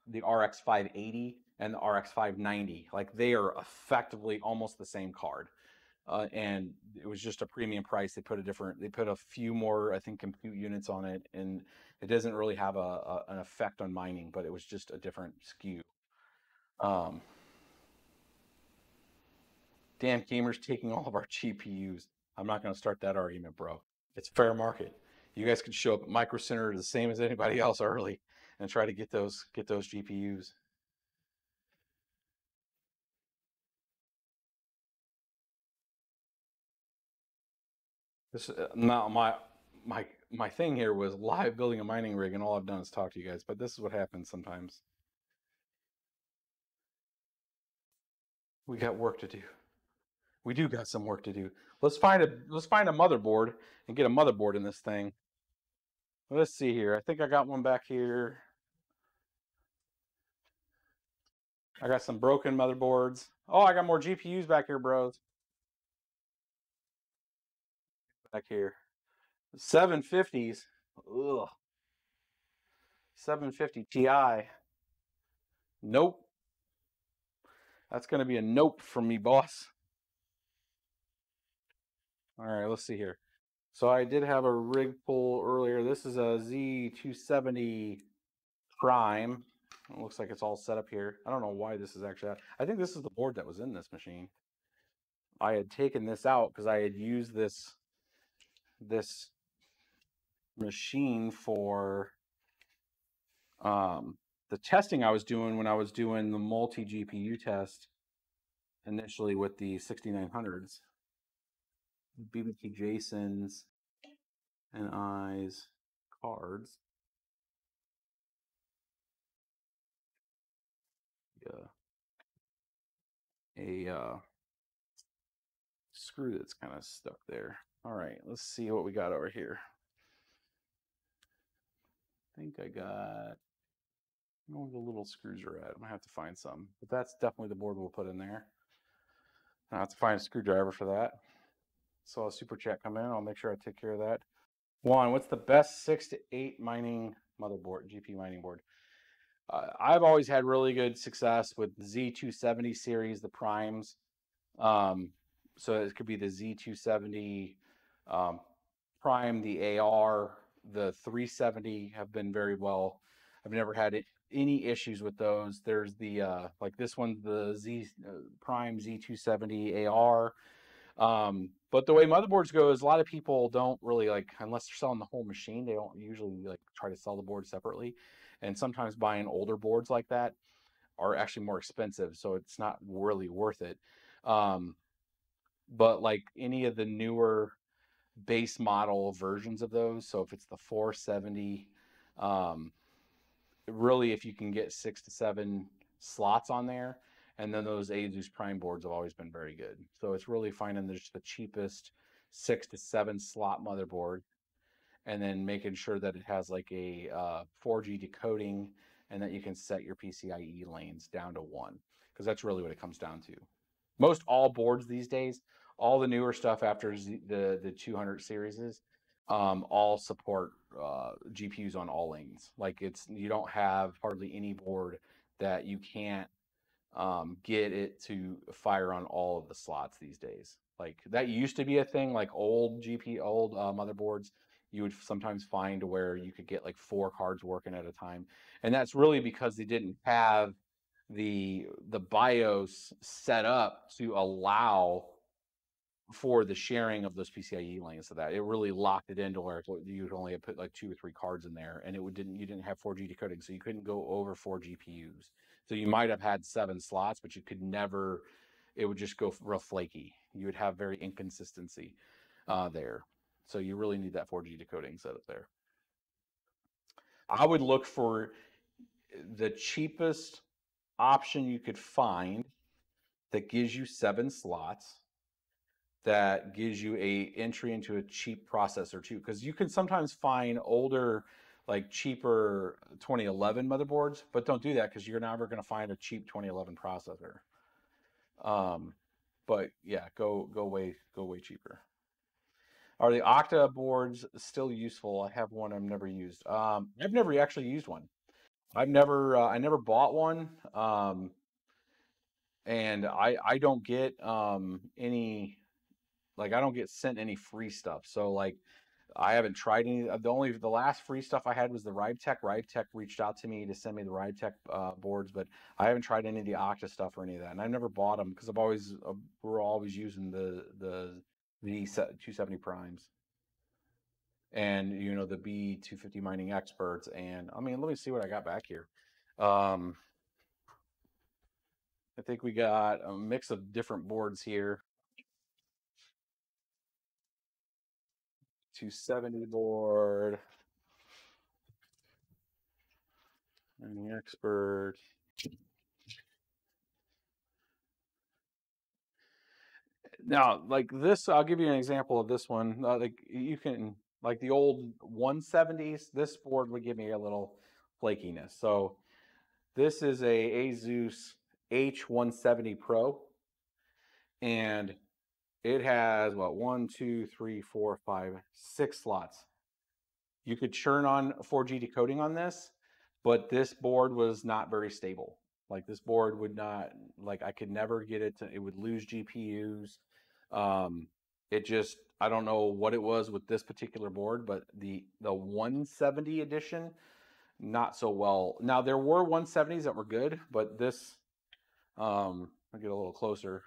the RX 580 and the RX 590. Like they are effectively almost the same card. Uh, and it was just a premium price. They put a different, they put a few more, I think, compute units on it, and it doesn't really have a, a an effect on mining, but it was just a different skew. Um, damn gamers taking all of our GPUs. I'm not going to start that argument, bro. It's fair market. You guys can show up at Micro Center the same as anybody else early and try to get those get those GPUs. This uh, now my my my thing here was live building a mining rig, and all I've done is talk to you guys. But this is what happens sometimes. We got work to do. We do got some work to do. Let's find a let's find a motherboard and get a motherboard in this thing. Let's see here. I think I got one back here. I got some broken motherboards. Oh, I got more GPUs back here, bros back here. 750s. Ugh. 750 Ti. Nope. That's going to be a nope from me, boss. All right, let's see here. So I did have a rig pull earlier. This is a Z270 Prime. It looks like it's all set up here. I don't know why this is actually. out. I think this is the board that was in this machine. I had taken this out because I had used this this machine for um, the testing I was doing when I was doing the multi GPU test initially with the 6900s. BBT Jason's and I's cards. Yeah. A uh, screw that's kind of stuck there. All right, let's see what we got over here. I think I got, I know where the little screws are at. I'm gonna have to find some, but that's definitely the board we'll put in there. I have to find a screwdriver for that. Saw a super chat come in. I'll make sure I take care of that. Juan, what's the best six to eight mining motherboard, GPU mining board? Uh, I've always had really good success with the Z270 series, the primes. Um, so it could be the Z270 um, Prime, the AR, the 370 have been very well. I've never had it, any issues with those. There's the uh, like this one, the Z uh, Prime Z270 AR. Um, but the way motherboards go is a lot of people don't really like unless they're selling the whole machine. They don't usually like try to sell the board separately, and sometimes buying older boards like that are actually more expensive, so it's not really worth it. Um, but like any of the newer base model versions of those. So if it's the 470, um, really, if you can get six to seven slots on there, and then those Asus Prime boards have always been very good. So it's really finding just the cheapest six to seven slot motherboard, and then making sure that it has like a uh, 4G decoding, and that you can set your PCIe lanes down to one, because that's really what it comes down to. Most all boards these days all the newer stuff after Z, the the 200 series is um, all support uh, GPUs on all lanes. Like it's you don't have hardly any board that you can't um, get it to fire on all of the slots these days. Like that used to be a thing. Like old GP, old uh, motherboards, you would sometimes find where you could get like four cards working at a time, and that's really because they didn't have the the BIOS set up to allow for the sharing of those PCIe lanes to that. It really locked it into where you'd only put like two or three cards in there, and it would, didn't you didn't have 4G decoding, so you couldn't go over four GPUs. So you might have had seven slots, but you could never it would just go real flaky. You would have very inconsistency uh, there. So you really need that 4G decoding set up there. I would look for the cheapest option you could find that gives you seven slots that gives you a entry into a cheap processor too because you can sometimes find older like cheaper 2011 motherboards but don't do that because you're never going to find a cheap 2011 processor. Um but yeah go go way go way cheaper. Are the octa boards still useful? I have one i've never used. Um i've never actually used one. I've never uh, i never bought one um and i i don't get um any like I don't get sent any free stuff. So like I haven't tried any. Of the only the last free stuff I had was the Rebtech. Rebtech reached out to me to send me the Rebtech uh, boards, but I haven't tried any of the Octa stuff or any of that, and I've never bought them because I've always uh, we're always using the the the 270 primes and you know the B250 mining experts. And I mean, let me see what I got back here. Um, I think we got a mix of different boards here. 270 board. And the expert. Now, like this, I'll give you an example of this one. Uh, like you can, like the old 170s, this board would give me a little flakiness. So this is a Asus H170 Pro, and it has what one, two, three, four, five, six slots. You could churn on 4G decoding on this, but this board was not very stable. Like this board would not like I could never get it to it would lose GPUs. Um it just I don't know what it was with this particular board, but the the 170 edition not so well. Now there were 170s that were good, but this um I'll get a little closer.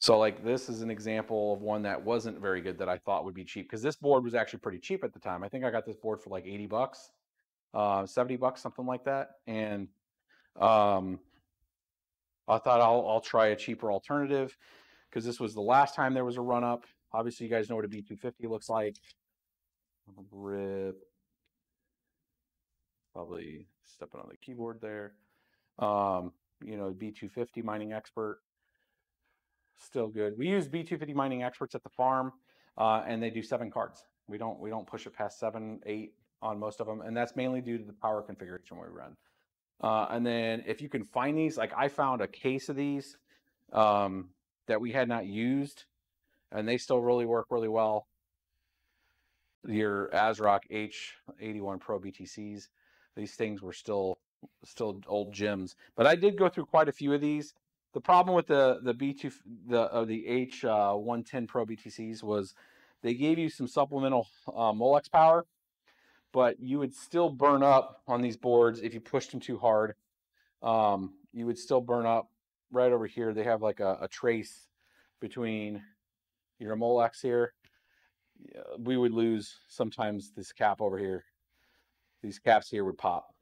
So like this is an example of one that wasn't very good that I thought would be cheap because this board was actually pretty cheap at the time. I think I got this board for like 80 bucks, uh, 70 bucks, something like that. And um, I thought I'll, I'll try a cheaper alternative because this was the last time there was a run up. Obviously, you guys know what a B250 looks like. Rip. Probably stepping on the keyboard there. Um, you know, B250 mining expert still good. We use B250 mining experts at the farm, uh, and they do seven cards. We don't we don't push it past seven, eight on most of them, and that's mainly due to the power configuration we run. Uh, and then if you can find these, like I found a case of these um, that we had not used, and they still really work really well. Your ASRock H81 Pro BTCs, these things were still still old gems. But I did go through quite a few of these the problem with the the B2 the uh, the H110 uh, Pro BTCs was they gave you some supplemental uh, Molex power, but you would still burn up on these boards if you pushed them too hard. Um, you would still burn up right over here. They have like a, a trace between your Molex here. We would lose sometimes this cap over here. These caps here would pop,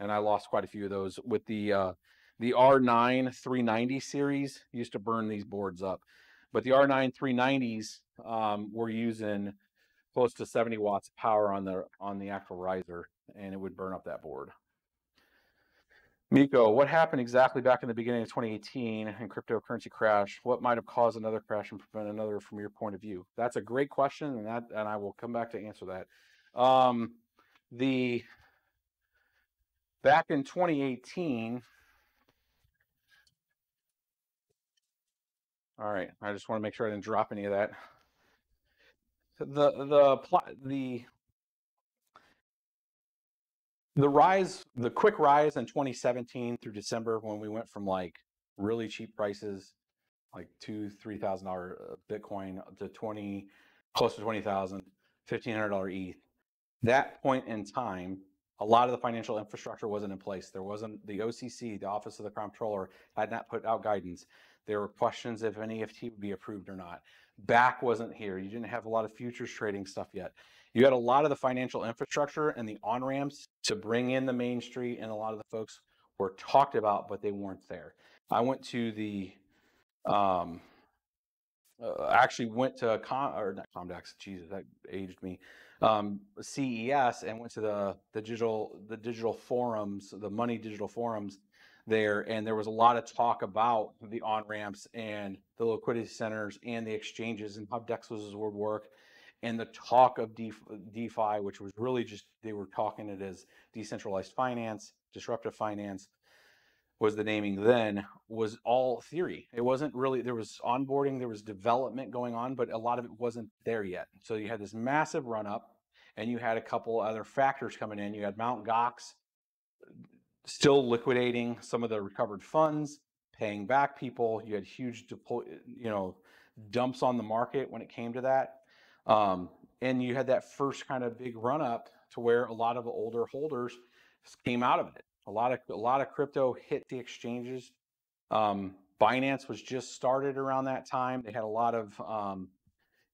and I lost quite a few of those with the uh, the R9 390 series used to burn these boards up, but the R9 390s um, were using close to 70 watts of power on the on the actual riser, and it would burn up that board. Miko, what happened exactly back in the beginning of 2018 and cryptocurrency crash? What might have caused another crash and prevent another from your point of view? That's a great question, and that and I will come back to answer that. Um, the back in 2018, All right, I just want to make sure I didn't drop any of that. The the plot the the rise, the quick rise in 2017 through December when we went from like really cheap prices, like two, three thousand dollar uh, Bitcoin to 20, close to 20,000, $1,500 ETH. That point in time, a lot of the financial infrastructure wasn't in place. There wasn't the OCC, the Office of the Comptroller, had not put out guidance. There were questions if an EFT would be approved or not. Bakkt wasn't here. You didn't have a lot of futures trading stuff yet. You had a lot of the financial infrastructure and the on ramps to bring in the main street, and a lot of the folks were talked about, but they weren't there. I went to the, um, uh, actually went to Com or not Comdex. Jesus, that aged me. Um, CES and went to the the digital the digital forums, the money digital forums there, and there was a lot of talk about the on ramps and the liquidity centers and the exchanges and how DEXs would work, and the talk of DeFi, DeFi, which was really just they were talking it as decentralized finance, disruptive finance, was the naming then was all theory. It wasn't really there was onboarding, there was development going on, but a lot of it wasn't there yet. So you had this massive run up, and you had a couple other factors coming in. You had Mount Gox still liquidating some of the recovered funds, paying back people. You had huge deploy, you know, dumps on the market when it came to that. Um, and you had that first kind of big run up to where a lot of the older holders came out of it. A lot of a lot of crypto hit the exchanges. Um, Binance was just started around that time. They had a lot of um,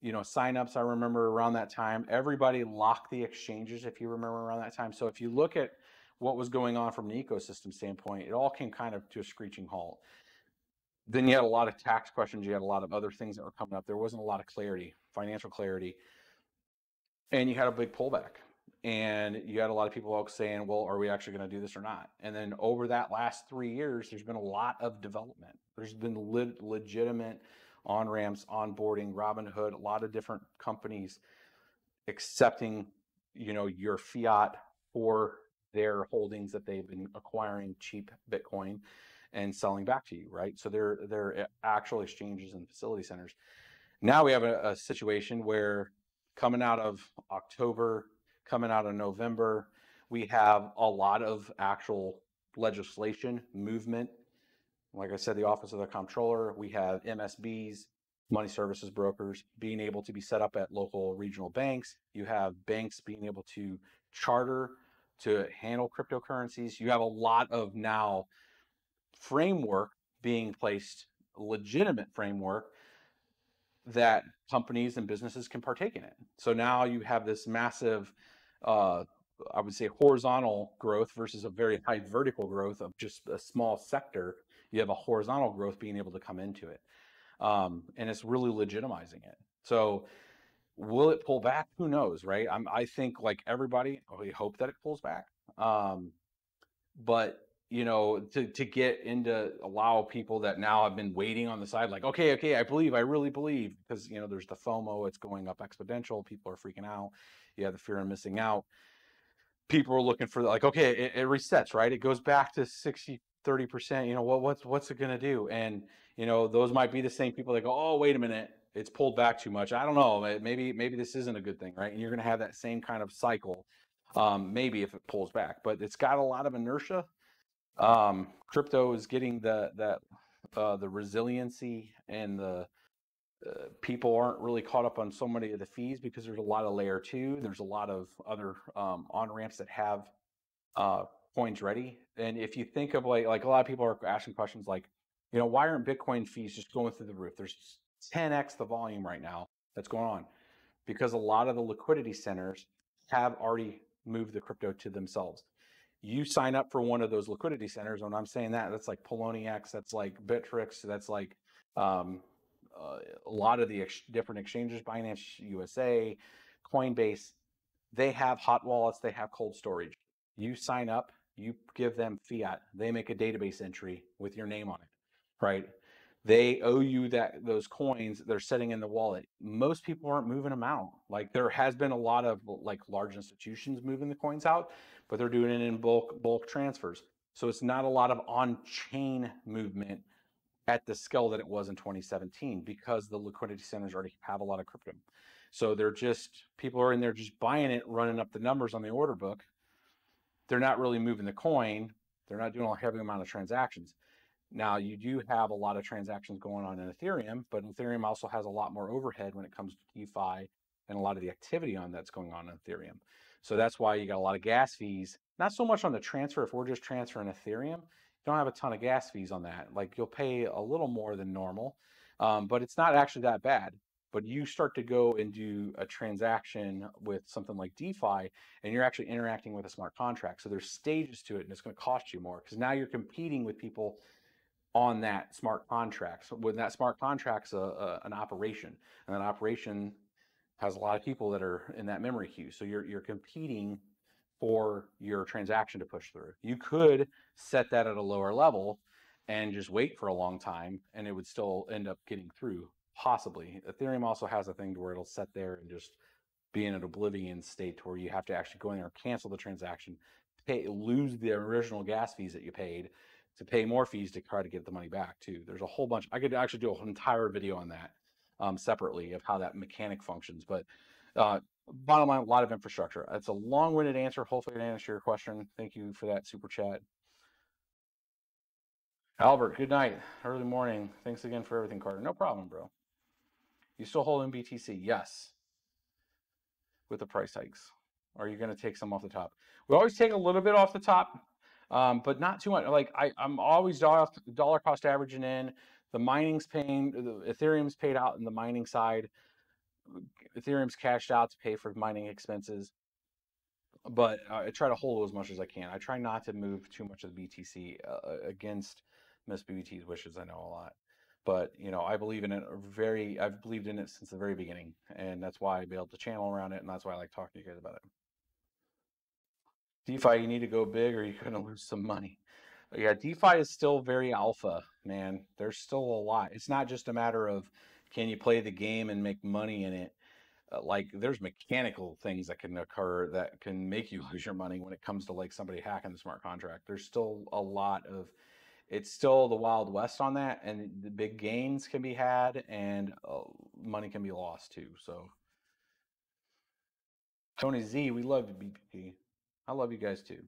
you know signups. I remember around that time. Everybody locked the exchanges, if you remember around that time. So if you look at what was going on from an ecosystem standpoint, it all came kind of to a screeching halt. Then you had a lot of tax questions. You had a lot of other things that were coming up. There wasn't a lot of clarity, financial clarity, and you had a big pullback and you had a lot of people saying, "Well, are we actually going to do this or not?" And then over that last three years, there's been a lot of development. There's been le- legitimate on ramps, onboarding, Robinhood, a lot of different companies accepting, you know, your fiat for their holdings that they've been acquiring cheap Bitcoin and selling back to you, right? So they're they're eh, actual exchanges and facility centers. Now we have a, a situation where coming out of October coming out of November. We have a lot of actual legislation movement. Like I said, the Office of the Comptroller, we have MSBs, money services brokers, being able to be set up at local regional banks. You have banks being able to charter to handle cryptocurrencies. You have a lot of now framework being placed, legitimate framework that companies and businesses can partake in it. So now you have this massive uh, I would say horizontal growth versus a very high vertical growth of just a small sector. You have a horizontal growth being able to come into it, um, and it's really legitimizing it. So, will it pull back? Who knows, right? I'm, I think like everybody, we hope that it pulls back. Um, but you know, to to get into allow people that now have been waiting on the side, like, okay, okay, I believe, I really believe, because you know, there's the FOMO, it's going up exponential. People are freaking out you have the fear of missing out. People are looking for like, okay, it, it resets, right? It goes back to 60, 30%. You know, what what's what's it gonna do? And you know, those might be the same people that go, oh, wait a minute, it's pulled back too much. I don't know. Maybe maybe this isn't a good thing, right? And you're gonna have that same kind of cycle. Um, maybe if it pulls back, but it's got a lot of inertia. Um, crypto is getting the that uh, the resiliency and the uh, people aren't really caught up on so many of the fees because there's a lot of layer two. There's a lot of other um, on ramps that have uh, coins ready. And if you think of like like a lot of people are asking questions like, you know, why aren't Bitcoin fees just going through the roof? There's 10x the volume right now that's going on because a lot of the liquidity centers have already moved the crypto to themselves. You sign up for one of those liquidity centers. When I'm saying that, that's like Poloniex, that's like Bittrex, that's like um, uh, a lot of the ex- different exchanges, Binance USA, Coinbase, they have hot wallets, they have cold storage. You sign up, you give them fiat, they make a database entry with your name on it, right? They owe you that those coins they're sitting in the wallet. Most people aren't moving them out. Like there has been a lot of like large institutions moving the coins out, but they're doing it in bulk bulk transfers. So it's not a lot of on-chain movement at the scale that it was in 2017 because the liquidity centers already have a lot of crypto. So they're just people are in there just buying it, running up the numbers on the order book. They're not really moving the coin. They're not doing a heavy amount of transactions. Now you do have a lot of transactions going on in Ethereum, but Ethereum also has a lot more overhead when it comes to DeFi and a lot of the activity on that's going on in Ethereum. So that's why you got a lot of gas fees. Not so much on the transfer. If we're just transferring Ethereum, you don't have a ton of gas fees on that. Like you'll pay a little more than normal, um, but it's not actually that bad. But you start to go and do a transaction with something like DeFi, and you're actually interacting with a smart contract. So there's stages to it, and it's going to cost you more because now you're competing with people on that smart contract. So when that smart contract's a, a, an operation, and that operation has a lot of people that are in that memory queue. So you're you're competing for your transaction to push through. You could set that at a lower level and just wait for a long time and it would still end up getting through possibly ethereum also has a thing to where it'll set there and just be in an oblivion state to where you have to actually go in there cancel the transaction pay lose the original gas fees that you paid to pay more fees to try to get the money back too there's a whole bunch i could actually do an entire video on that um, separately of how that mechanic functions but uh, bottom line a lot of infrastructure that's a long-winded answer hopefully it answered your question thank you for that super chat Albert, good night. Early morning. Thanks again for everything, Carter. No problem, bro. You still holding BTC? Yes. With the price hikes. Are you going to take some off the top? We always take a little bit off the top, um, but not too much. Like I, I'm always dollar, dollar cost averaging in. The mining's paying, the Ethereum's paid out in the mining side. Ethereum's cashed out to pay for mining expenses. But I try to hold as much as I can. I try not to move too much of the BTC uh, against Miss BBT's wishes. I know a lot, but you know, I believe in it very. I've believed in it since the very beginning, and that's why I built the channel around it, and that's why I like talking to you guys about it. DeFi, you need to go big, or you're going to lose some money. But yeah, DeFi is still very alpha, man. There's still a lot. It's not just a matter of can you play the game and make money in it. Uh, like there's mechanical things that can occur that can make you lose your money when it comes to like somebody hacking the smart contract. There's still a lot of it's still the wild west on that, and the big gains can be had, and uh, money can be lost too. So, Tony Z, we love BPP. I love you guys too.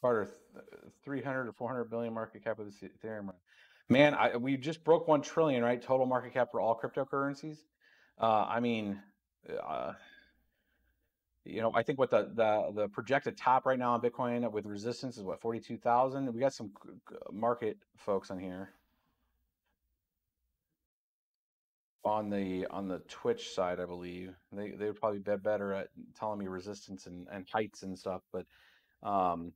Carter, uh, 300 to 400 billion market cap of the Ethereum. Man, I, we just broke 1 trillion, right? Total market cap for all cryptocurrencies. Uh, I mean, uh, you know, I think what the the the projected top right now on Bitcoin with resistance is what forty two thousand. We got some market folks on here on the on the Twitch side, I believe they they would probably be better at telling me resistance and, and heights and stuff. But um,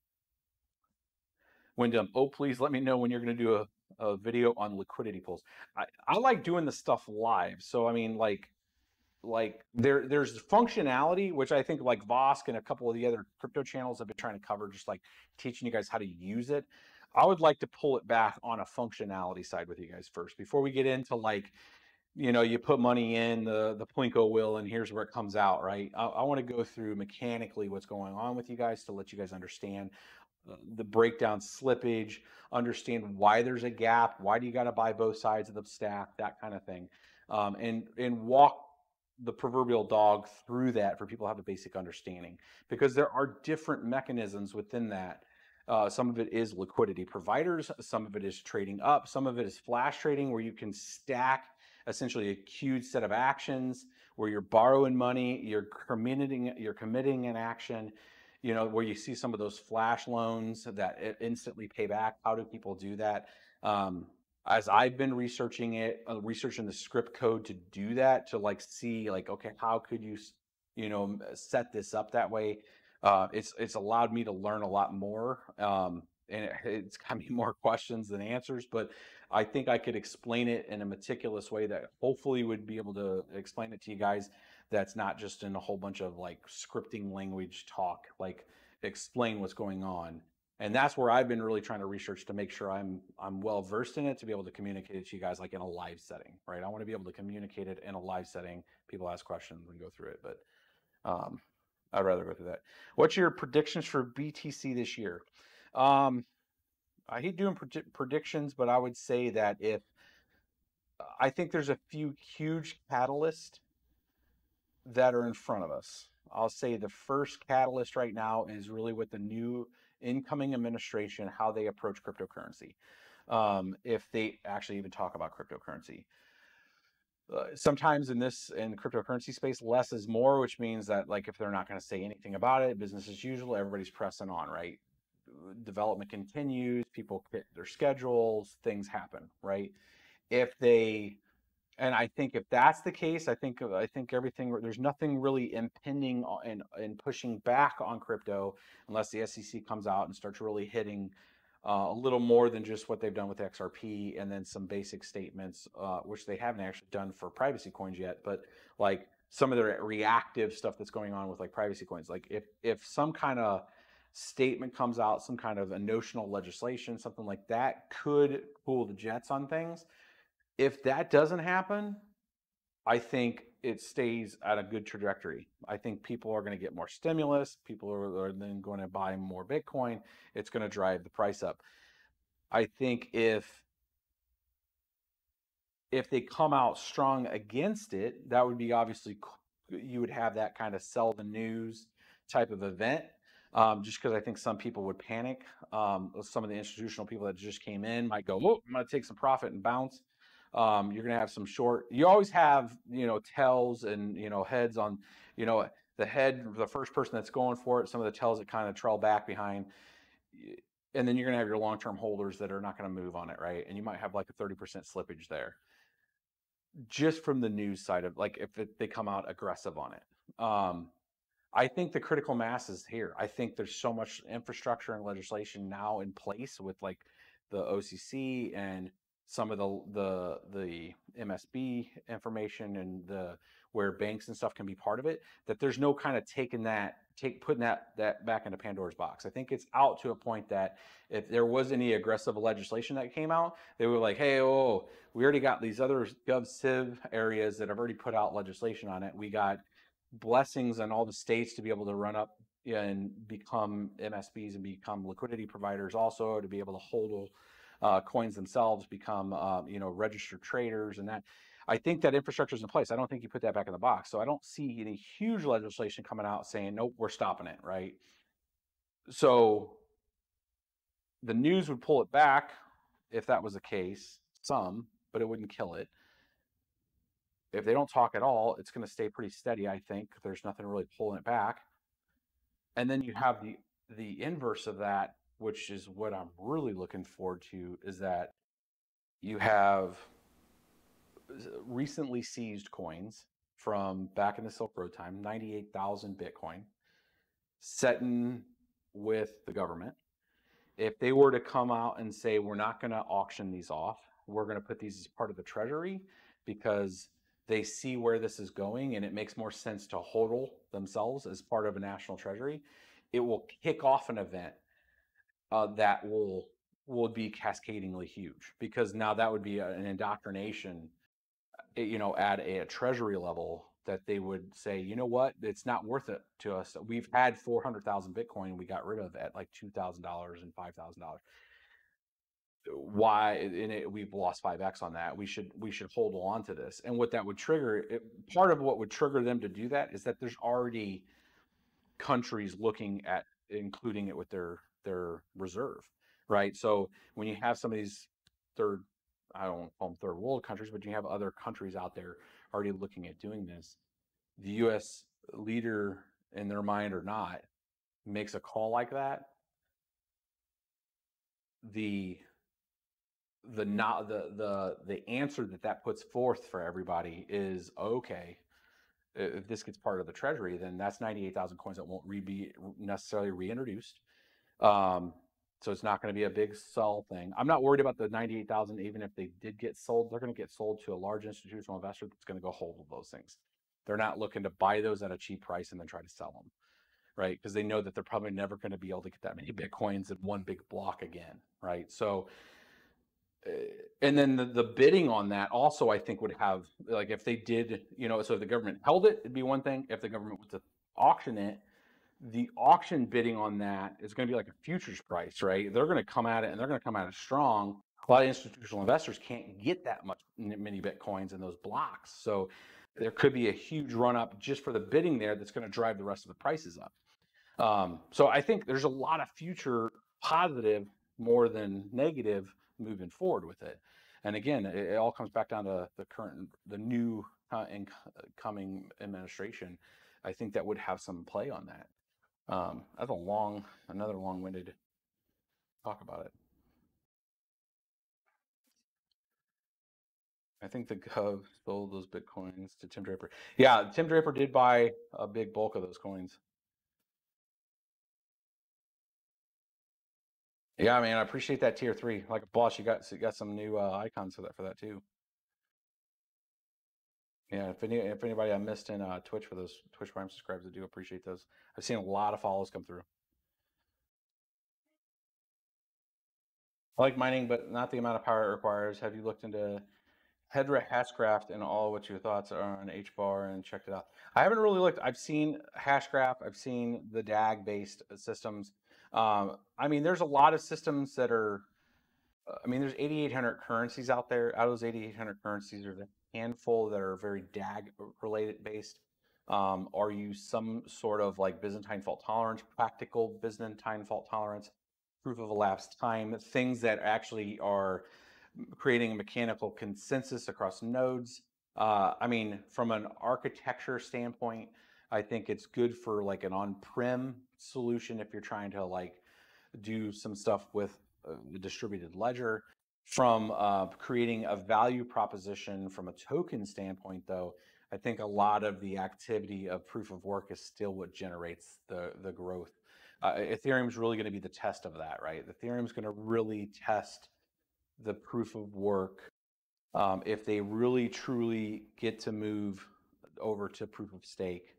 Wyndham, oh please let me know when you're going to do a, a video on liquidity pools. I I like doing the stuff live. So I mean, like like there there's functionality which i think like vosk and a couple of the other crypto channels have been trying to cover just like teaching you guys how to use it i would like to pull it back on a functionality side with you guys first before we get into like you know you put money in the the plinko will and here's where it comes out right i, I want to go through mechanically what's going on with you guys to let you guys understand uh, the breakdown slippage understand why there's a gap why do you got to buy both sides of the stack that kind of thing um, and and walk the proverbial dog through that for people to have a basic understanding because there are different mechanisms within that. Uh, some of it is liquidity providers, some of it is trading up, some of it is flash trading where you can stack essentially a queued set of actions where you're borrowing money, you're committing, you're committing an action, you know, where you see some of those flash loans that instantly pay back. How do people do that? Um, as I've been researching it, uh, researching the script code to do that, to like see like, okay, how could you, you know, set this up that way? Uh, it's it's allowed me to learn a lot more, um, and it, it's got me more questions than answers. But I think I could explain it in a meticulous way that hopefully would be able to explain it to you guys. That's not just in a whole bunch of like scripting language talk. Like explain what's going on and that's where I've been really trying to research to make sure I'm I'm well versed in it to be able to communicate it to you guys like in a live setting, right? I want to be able to communicate it in a live setting. People ask questions and go through it, but um, I'd rather go through that. What's your predictions for BTC this year? Um, I hate doing pred- predictions, but I would say that if I think there's a few huge catalysts that are in front of us. I'll say the first catalyst right now is really with the new incoming administration how they approach cryptocurrency, um, if they actually even talk about cryptocurrency. Uh, sometimes in this in cryptocurrency space, less is more, which means that like if they're not going to say anything about it, business as usual, everybody's pressing on, right? Development continues, people hit their schedules, things happen, right? If they and I think if that's the case, I think I think everything there's nothing really impending and and pushing back on crypto unless the SEC comes out and starts really hitting uh, a little more than just what they've done with XRP and then some basic statements, uh, which they haven't actually done for privacy coins yet, but like some of the reactive stuff that's going on with like privacy coins. Like if if some kind of statement comes out, some kind of a notional legislation, something like that could cool the jets on things. If that doesn't happen, I think it stays at a good trajectory. I think people are going to get more stimulus. People are, are then going to buy more Bitcoin. It's going to drive the price up. I think if if they come out strong against it, that would be obviously you would have that kind of sell the news type of event. Um, just because I think some people would panic. Um, some of the institutional people that just came in might go, "Oh, I'm going to take some profit and bounce." Um, you're going to have some short. You always have, you know, tells and you know heads on, you know, the head, the first person that's going for it. Some of the tells that kind of trail back behind, and then you're going to have your long-term holders that are not going to move on it, right? And you might have like a 30% slippage there, just from the news side of like if it, they come out aggressive on it. Um, I think the critical mass is here. I think there's so much infrastructure and legislation now in place with like the OCC and some of the the the MSB information and the where banks and stuff can be part of it that there's no kind of taking that take putting that that back into Pandora's box. I think it's out to a point that if there was any aggressive legislation that came out, they were like, "Hey, oh, we already got these other gov civ areas that have already put out legislation on it. We got blessings on all the states to be able to run up and become MSBs and become liquidity providers also to be able to hold uh, coins themselves become uh, you know registered traders and that. I think that infrastructure is in place. I don't think you put that back in the box. So i don't see any huge legislation coming out saying nope we're stopping it right? So the news would pull it back if that was the case some but it wouldn't kill it if they don't talk at all it's going to stay pretty steady i think there's nothing really pulling it back and then you have the the inverse of that which is what I'm really looking forward to, is that you have recently seized coins from back in the Silk Road time, 98,000 Bitcoin, setting with the government. If they were to come out and say, we're not going to auction these off, we're going to put these as part of the treasury because they see where this is going and it makes more sense to hodl themselves as part of a national treasury, it will kick off an event uh, that will will be cascadingly huge because now that would be an indoctrination eh, you know at a, a, treasury level that they would say you know what? It's not worth it to us. We've had 400000 bitcoin we got rid of at like $2000 and $5000 why and it, we've lost 5x on that we should we should hold on to this and what that would trigger it, part of what would trigger them to do that is that there's already countries looking at including it with their their reserve, right? So when you have some of these third, I don't call them third world countries, but you have other countries out there already looking at doing this, the U.S. leader, in their mind or not, makes a call like that. The the not the the the answer that that puts forth for everybody is okay if this gets part of the treasury then that's 98,000 coins that won't be necessarily reintroduced um, so it's not going to be a big sell thing. I'm not worried about the 98,000. Even if they did get sold, they're going to get sold to a large institutional investor that's going to go hold those things. They're not looking to buy those at a cheap price and then try to sell them, right? Because they know that they're probably never going to be able to get that many bitcoins in one big block again, right? So, and then the, the bidding on that also, I think, would have like if they did, you know, so if the government held it, it'd be one thing. If the government was to auction it, the auction bidding on that is going to be like a futures price, right? They're going to come at it and they're going to come at it strong. A lot of institutional investors can't get that much many bitcoins in those blocks, so there could be a huge run up just for the bidding there that's going to drive the rest of the prices up. Um, so I think there's a lot of future positive more than negative moving forward with it. And again, it, it all comes back down to the current, the new uh, incoming administration. I think that would have some play on that. Um, that's a long, another long-winded talk about it. I think the Gov sold those bitcoins to Tim Draper. Yeah, Tim Draper did buy a big bulk of those coins. Yeah, man, I appreciate that tier three. Like a boss, you got you got some new uh, icons for that for that too. Yeah, if any if anybody I missed in uh, Twitch for those Twitch Prime subscribers, I do appreciate those. I've seen a lot of follows come through. I like mining, but not the amount of power it requires. Have you looked into Hedera Hashgraph and all what your thoughts are on HBAR and checked it out? I haven't really looked. I've seen Hashgraph. I've seen the DAG based systems. Um, I mean, there's a lot of systems that are. uh, I mean, there's 8,800 currencies out there. Out of those 8,800 currencies, there's a handful that are very DAG related based. Um, or use some sort of like Byzantine fault tolerance, practical Byzantine fault tolerance, proof of elapsed time, things that actually are creating a mechanical consensus across nodes. Uh, I mean, from an architecture standpoint, I think it's good for like an on-prem solution if you're trying to like do some stuff with uh, the distributed ledger. From uh, creating a value proposition from a token standpoint, though, I think a lot of the activity of proof of work is still what generates the the growth. Uh, Ethereum is really going to be the test of that, right? Ethereum is going to really test the proof of work um, if they really truly get to move over to proof of stake.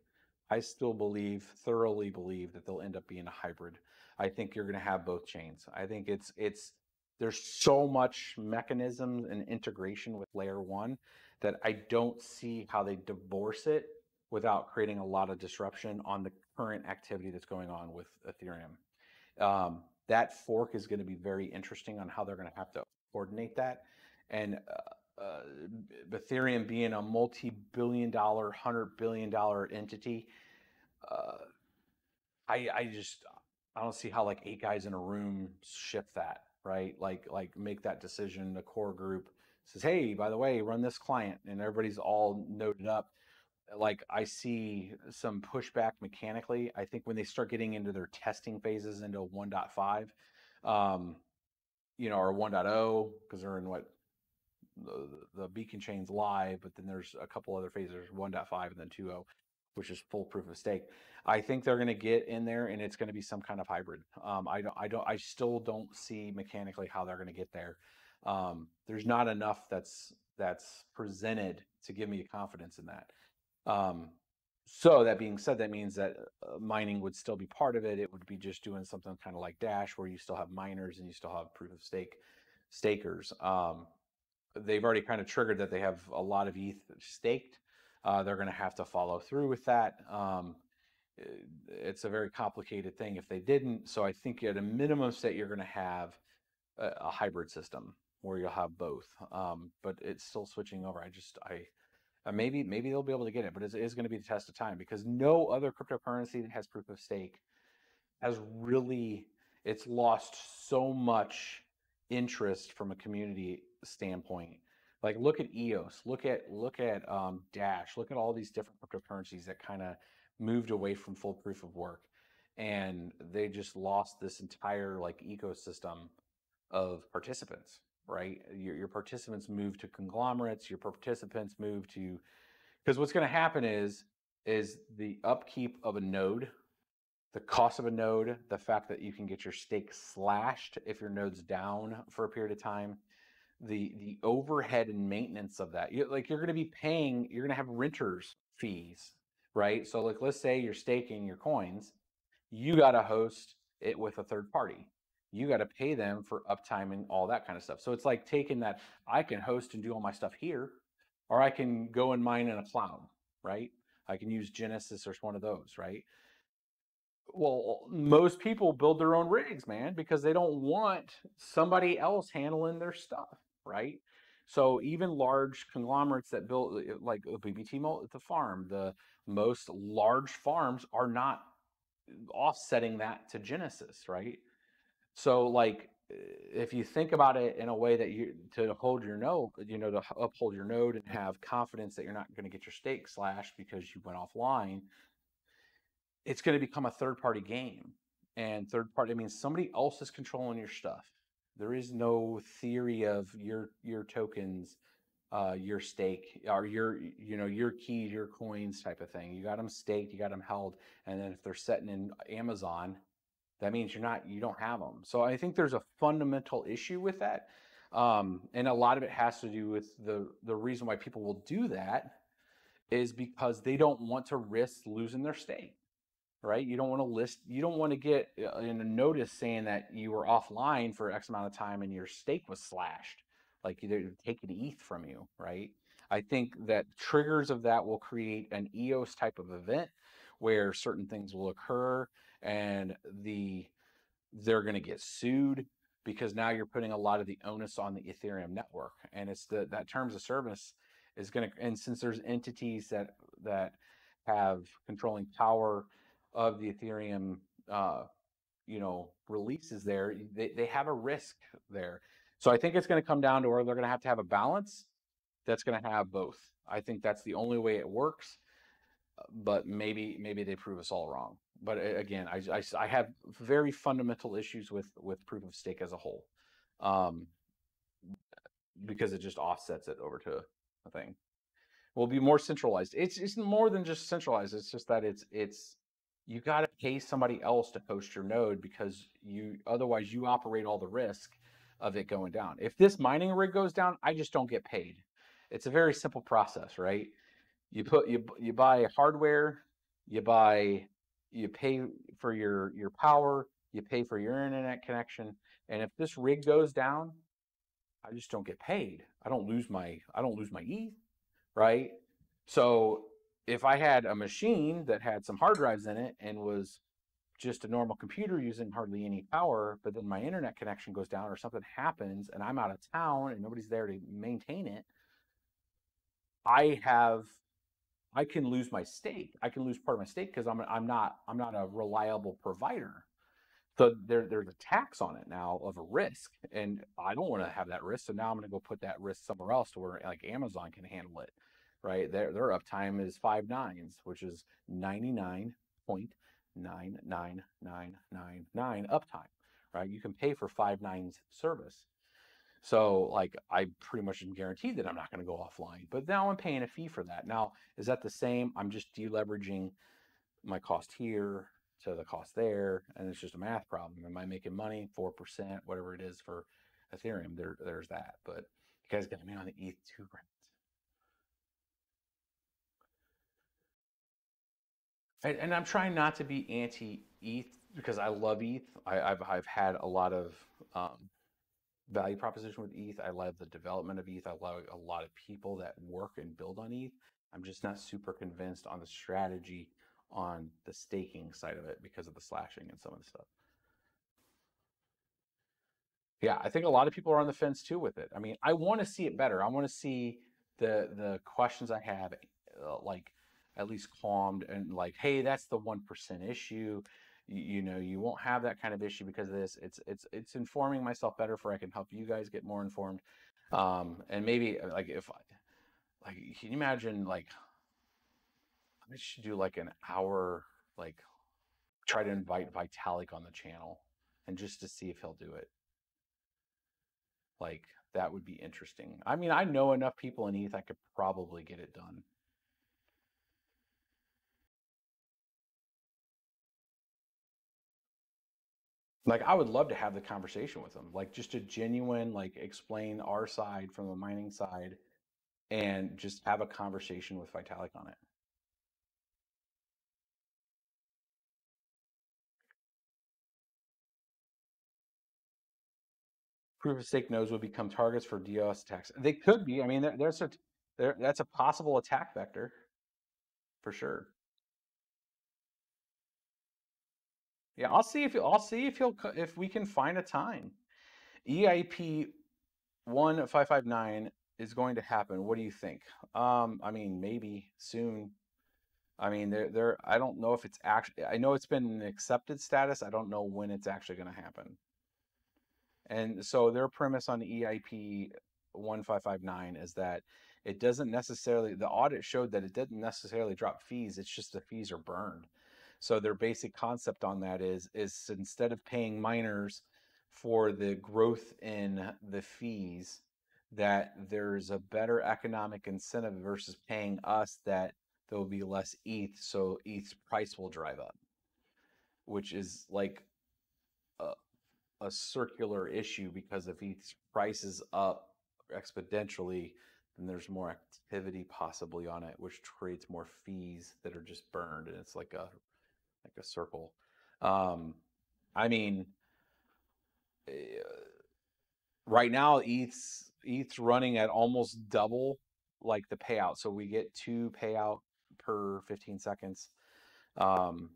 I still believe, thoroughly believe that they'll end up being a hybrid. I think you're going to have both chains. I think it's it's there's so much mechanism and integration with layer one that I don't see how they divorce it without creating a lot of disruption on the current activity that's going on with Ethereum. Um, that fork is going to be very interesting on how they're going to have to coordinate that. And uh, uh, Ethereum being a multi-billion dollar, hundred billion dollar entity, uh, I I just I don't see how like eight guys in a room shift that right. Like like make that decision. The core group says, hey, by the way, run this client, and everybody's all noted up. Like I see some pushback mechanically. I think when they start getting into their testing phases into 1.5, um, you know, or 1.0, because they're in what the, the beacon chains live, but then there's a couple other phases, 1.5 and then 2.0, which is full proof of stake. I think they're going to get in there and it's going to be some kind of hybrid. Um, I don't, I don't, I still don't see mechanically how they're going to get there. Um, there's not enough that's, that's presented to give me confidence in that. Um, so that being said, that means that uh, mining would still be part of it. It would be just doing something kind of like Dash, where you still have miners and you still have proof of stake stakers. Um, they've already kind of triggered that they have a lot of ETH staked. Uh, they're going to have to follow through with that. Um, it's a very complicated thing if they didn't. So I think at a minimum state, you're going to have a, a hybrid system where you'll have both. Um, but it's still switching over. I just I uh, maybe maybe they'll be able to get it, but it is going to be the test of time because no other cryptocurrency that has proof of stake has really it's lost so much interest from a community standpoint. Like look at EOS, look at look at um, Dash, look at all these different cryptocurrencies that kind of moved away from full proof of work, and they just lost this entire like ecosystem of participants. Right, your, your participants move to conglomerates. Your participants move to because what's going to happen is is the upkeep of a node the cost of a node, the fact that you can get your stake slashed if your node's down for a period of time, the the overhead and maintenance of that. You, like you're going to be paying, you're going to have renters fees, right? So like let's say you're staking your coins, you got to host it with a third party. You got to pay them for uptime and all that kind of stuff. So it's like taking that I can host and do all my stuff here, or I can go and mine in a cloud, right? I can use Genesis or one of those, right? well, most people build their own rigs, man, because they don't want somebody else handling their stuff, right? So even large conglomerates that build uh, like BBT the farm, the most large farms are not offsetting that to Genesis, right? So like uh, if you think about it in a way that you to hold your node, you know, to uphold your node and have confidence that you're not going to get your stake slashed because you went offline, it's going to become a third party game. And third party means somebody else is controlling your stuff. There is no theory of your your tokens uh, your stake or your you know your keys, your coins type of thing. You got them staked, you got them held, and then if they're sitting in Amazon, that means you're not you don't have them. So I think there's a fundamental issue with that, um, and a lot of it has to do with the the reason why people will do that is because they don't want to risk losing their stake right? You don't want to list, you don't want to get uh, in a notice saying that you were offline for X amount of time and your stake was slashed, like they're taking ETH from you, right? I think that triggers of that will create an EOS type of event where certain things will occur and the they're going to get sued because now you're putting a lot of the onus on the Ethereum network and it's the that terms of service is going to and since there's entities that that have controlling power of the Ethereum, uh, you know, releases there, they, they have a risk there. So I think it's going to come down to where they're going to have to have a balance that's going to have both. I think that's the only way it works. uh, But maybe maybe they prove us all wrong. But again, I have very fundamental issues with with proof of stake as a whole, um, because it just offsets it over to a thing. Will be more centralized. It's it's more than just centralized. It's just that it's it's you got to pay somebody else to host your node because you otherwise you operate all the risk of it going down. If this mining rig goes down, I just don't get paid. It's a very simple process, right? You put you you buy hardware, you buy you pay for your your power, you pay for your internet connection, and if this rig goes down, I just don't get paid. I don't lose my I don't lose my ETH, right? So if I had a machine that had some hard drives in it and was just a normal computer using hardly any power, but then my internet connection goes down or something happens and I'm out of town and nobody's there to maintain it, I have I can lose my stake. I can lose part of my stake because I'm I'm not I'm not a reliable provider. So there there's a tax on it now of a risk, and I don't want to have that risk. So now I'm going to go put that risk somewhere else to where like Amazon can handle it, right? Their their uptime is five nines, which is ninety nine point nine nine nine nine nine uptime, right? You can pay for five nines service. So like I pretty much am guaranteed that I'm not going to go offline. But now I'm paying a fee for that. Now is that the same? I'm just deleveraging my cost here to the cost there, and it's just a math problem. Am I making money? Four percent, whatever it is for Ethereum. There, there's that. But you guys got me on the ETH two grand. And, and I'm trying not to be anti ETH because I love ETH. I, I've I've had a lot of um, value proposition with ETH. I love the development of ETH. I love a lot of people that work and build on ETH. I'm just not super convinced on the strategy on the staking side of it because of the slashing and some of the stuff. Yeah, I think a lot of people are on the fence too with it. I mean, I want to see it better. I want to see the the questions I have uh, like at least calmed and like, hey, that's the one percent issue. You, know, you won't have that kind of issue because of this. It's it's it's informing myself better for I can help you guys get more informed. Um, and maybe uh, like if I like, can you imagine like I should do like an hour like try to invite Vitalik on the channel and just to see if he'll do it. Like that would be interesting. I mean, I know enough people in ETH I could probably get it done. Like I would love to have the conversation with them. Like just a genuine like explain our side from the mining side and just have a conversation with Vitalik on it. Proof of stake nodes would become targets for DOS attacks. They could be. I mean, there, there's a there that's a possible attack vector for sure. Yeah, I'll see if I'll see if he'll if we can find a time. EIP one five five nine is going to happen. What do you think? Um, I mean, maybe soon. I mean, there there. I don't know if it's actually. I know it's been an accepted status. I don't know when it's actually going to happen. And so their premise on EIP 1559 is that it doesn't necessarily, the audit showed that it didn't necessarily drop fees, it's just the fees are burned. So their basic concept on that is is instead of paying miners for the growth in the fees, that there's a better economic incentive versus paying us that there will be less ETH, so ETH's price will drive up, which is like a, a circular issue because if ETH's price is up exponentially, then there's more activity possibly on it, which creates more fees that are just burned, and it's like a like a circle. Um, I mean, eh, right now ETH's ETH's running at almost double like the payout. So we get two payout per 15 seconds um,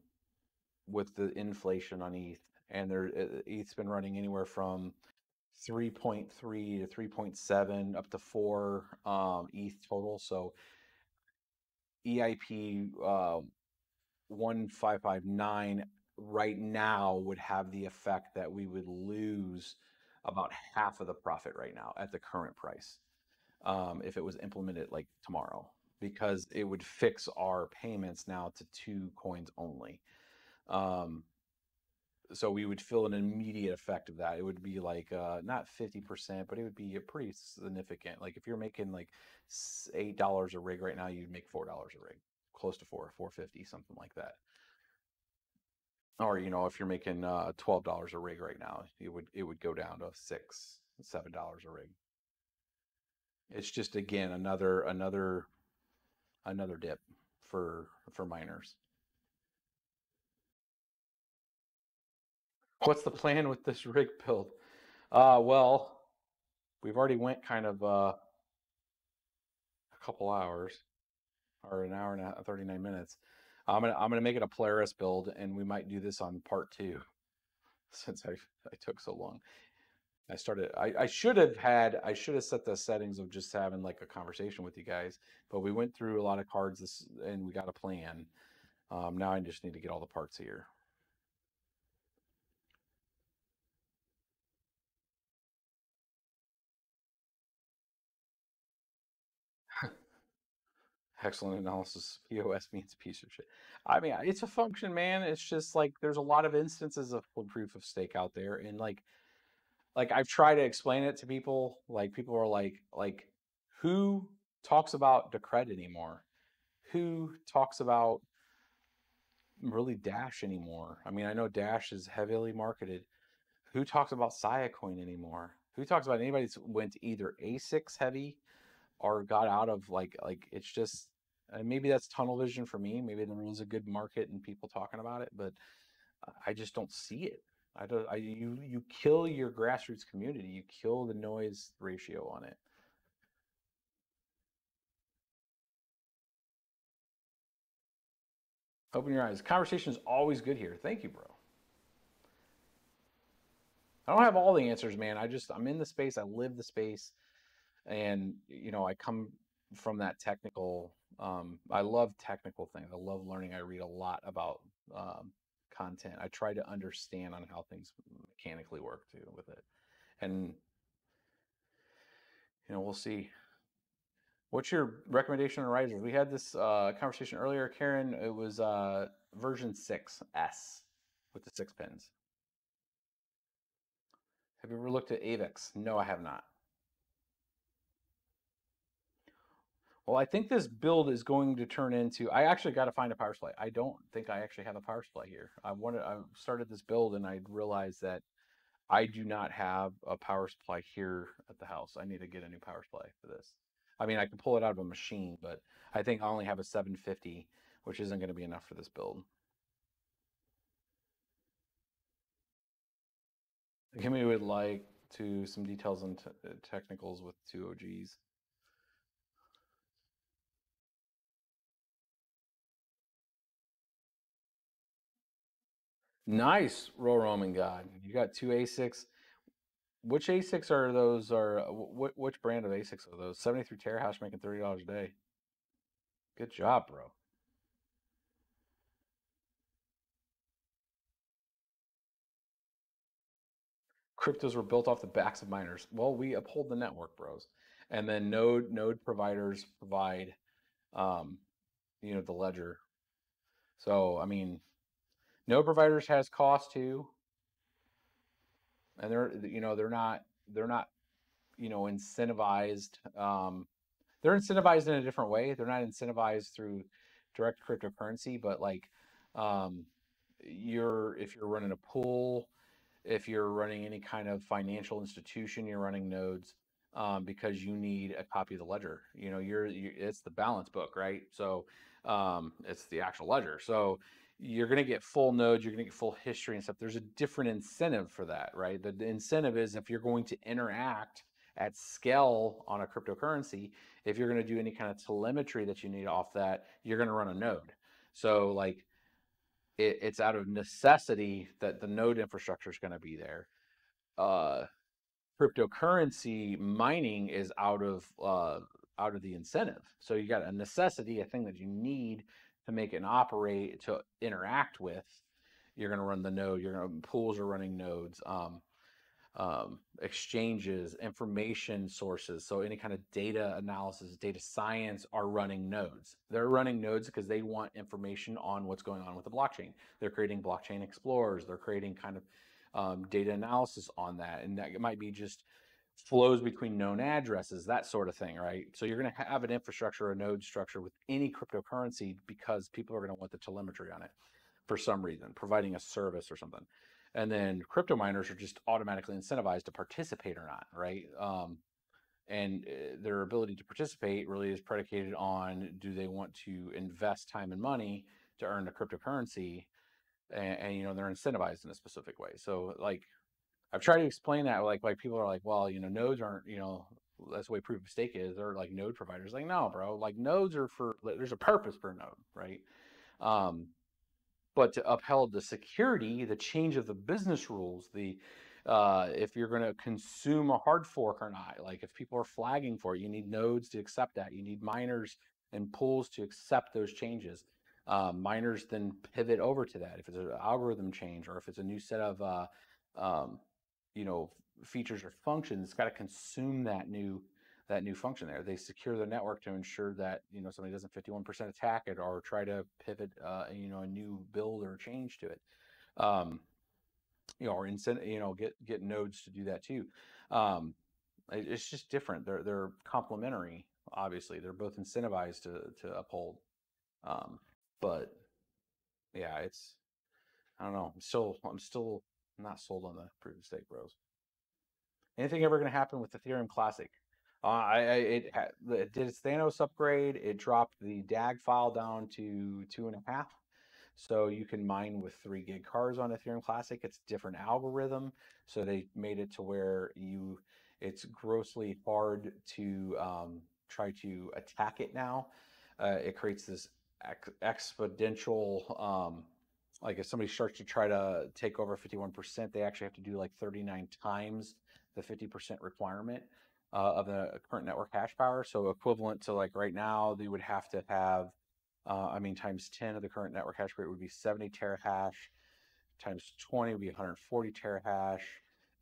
with the inflation on ETH, and there uh, ETH's been running anywhere from 3.3 to 3.7 up to four um, ETH total. So EIP uh, 1559 right now would have the effect that we would lose about half of the profit right now at the current price um, if it was implemented like tomorrow because it would fix our payments now to two coins only. Um, so we would feel an immediate effect of that. It would be like uh, not fifty percent, but it would be a pretty significant. Like if you're making like eight dollars a rig right now, you'd make four dollars a rig, close to four, four fifty, something like that. Or you know, if you're making uh, twelve dollars a rig right now, it would it would go down to six, seven dollars a rig. It's just again another another another dip for for miners. What's the plan with this rig build? Uh, well, we've already went kind of uh, a couple hours or an hour and a, 39 minutes. I'm gonna I'm gonna make it a Polaris build, and we might do this on part two, since I I took so long. I started. I, I should have had. I should have set the settings of just having like a conversation with you guys. But we went through a lot of cards this, and we got a plan. Um, now I just need to get all the parts here. Excellent analysis. POS means piece of shit. I mean, it's a function, man. It's just like there's a lot of instances of proof of stake out there, and like, like I've tried to explain it to people. Like people are like, like, who talks about Decred anymore? Who talks about really Dash anymore? I mean, I know Dash is heavily marketed. Who talks about Siacoin anymore? Who talks about anybody that's went either ASICs heavy or got out of like like it's just and maybe that's tunnel vision for me. Maybe there is a good market and people talking about it, but uh, I just don't see it. I don't. I you you kill your grassroots community. You kill the noise ratio on it. Open your eyes. Conversation is always good here. Thank you, bro. I don't have all the answers, man. I just I'm in the space. I live the space, and you know I come from that technical. Um, I love technical things. I love learning. I read a lot about um, content. I try to understand on how things mechanically work too with it, and you know we'll see. What's your recommendation on risers? We had this uh, conversation earlier, Karen. It was uh, version six S with the six pins. Have you ever looked at AVAX? No, I have not. Well, I think this build is going to turn into. I actually got to find a power supply. I don't think I actually have a power supply here. I wanted. I started this build and I realized that I do not have a power supply here at the house. I need to get a new power supply for this. I mean, I can pull it out of a machine, but I think I only have a 750, which isn't going to be enough for this build. Kimmy would like to some details on technicals with two OGs. Nice, Roll Roman God. You got two ASICs. Which ASICs are those? Are what? Which brand of ASICs are those? Seventy three terahash making thirty dollars a day. Good job, bro. Cryptos were built off the backs of miners. Well, we uphold the network, bros. And then node node providers provide, um, you know, the ledger. So I mean, node providers has cost too and they're you know they're not they're not you know, incentivized. Um, they're incentivized in a different way. They're not incentivized through direct cryptocurrency, but like, um, you're if you're running a pool, if you're running any kind of financial institution, you're running nodes um, because you need a copy of the ledger. You know, you're, you, it's the balance book, right? So um, it's the actual ledger. So you're going to get full nodes, you're going to get full history and stuff. There's a different incentive for that, right? The, the incentive is if you're going to interact at scale on a cryptocurrency, if you're going to do any kind of telemetry that you need off that, you're going to run a node. So like it, it's out of necessity that the node infrastructure is going to be there. Uh, cryptocurrency mining is out of uh, out of the incentive. So you got a necessity, a thing that you need to make it operate to interact with. You're going to run the node. You're going to pools are running nodes. Um, um, exchanges, information sources. So any kind of data analysis, data science are running nodes. They're running nodes because they want information on what's going on with the blockchain. They're creating blockchain explorers. They're creating kind of um, data analysis on that. And that might be just flows between known addresses, that sort of thing, right? So you're going to have an infrastructure, a node structure with any cryptocurrency because people are going to want the telemetry on it for some reason, providing a service or something. And then crypto miners are just automatically incentivized to participate or not, right? Um, and uh, their ability to participate really is predicated on do they want to invest time and money to earn a cryptocurrency and, and, you know they're incentivized in a specific way so like i've tried to explain that like like people are like well you know nodes aren't you know that's the way proof of stake is they're like node providers like no bro like nodes are for there's a purpose for a node right um but to upheld the security the change of the business rules the uh, if you're going to consume a hard fork or not like if people are flagging for it you need nodes to accept that you need miners and pools to accept those changes uh, miners then pivot over to that. If it's an algorithm change or if it's a new set of, uh, um, you know, features or functions, it's got to consume that new that new function there. They secure the network to ensure that you know somebody doesn't 51% attack it or try to pivot, uh, you know, a new build or change to it. Um, you know, or incent, you know, get get nodes to do that too. Um, it's just different. They're they're complementary. Obviously, they're both incentivized to to uphold. Um, but yeah, it's I don't know. I'm still I'm still not sold on the proof of stake bros. Anything ever going to happen with Ethereum Classic? Uh, I, I it, it did its Thanos upgrade. It dropped the DAG file down to two and a half, so you can mine with three gig cars on Ethereum Classic. It's different algorithm, so they made it to where you it's grossly hard to um, try to attack it now. Uh, it creates this ex- exponential um like if somebody starts to try to take over 51% they actually have to do like 39 times the 50% requirement uh, of the current network hash power so equivalent to like right now they would have to have uh, i mean times 10 of the current network hash rate would be 70 terahash times 20 would be 140 terahash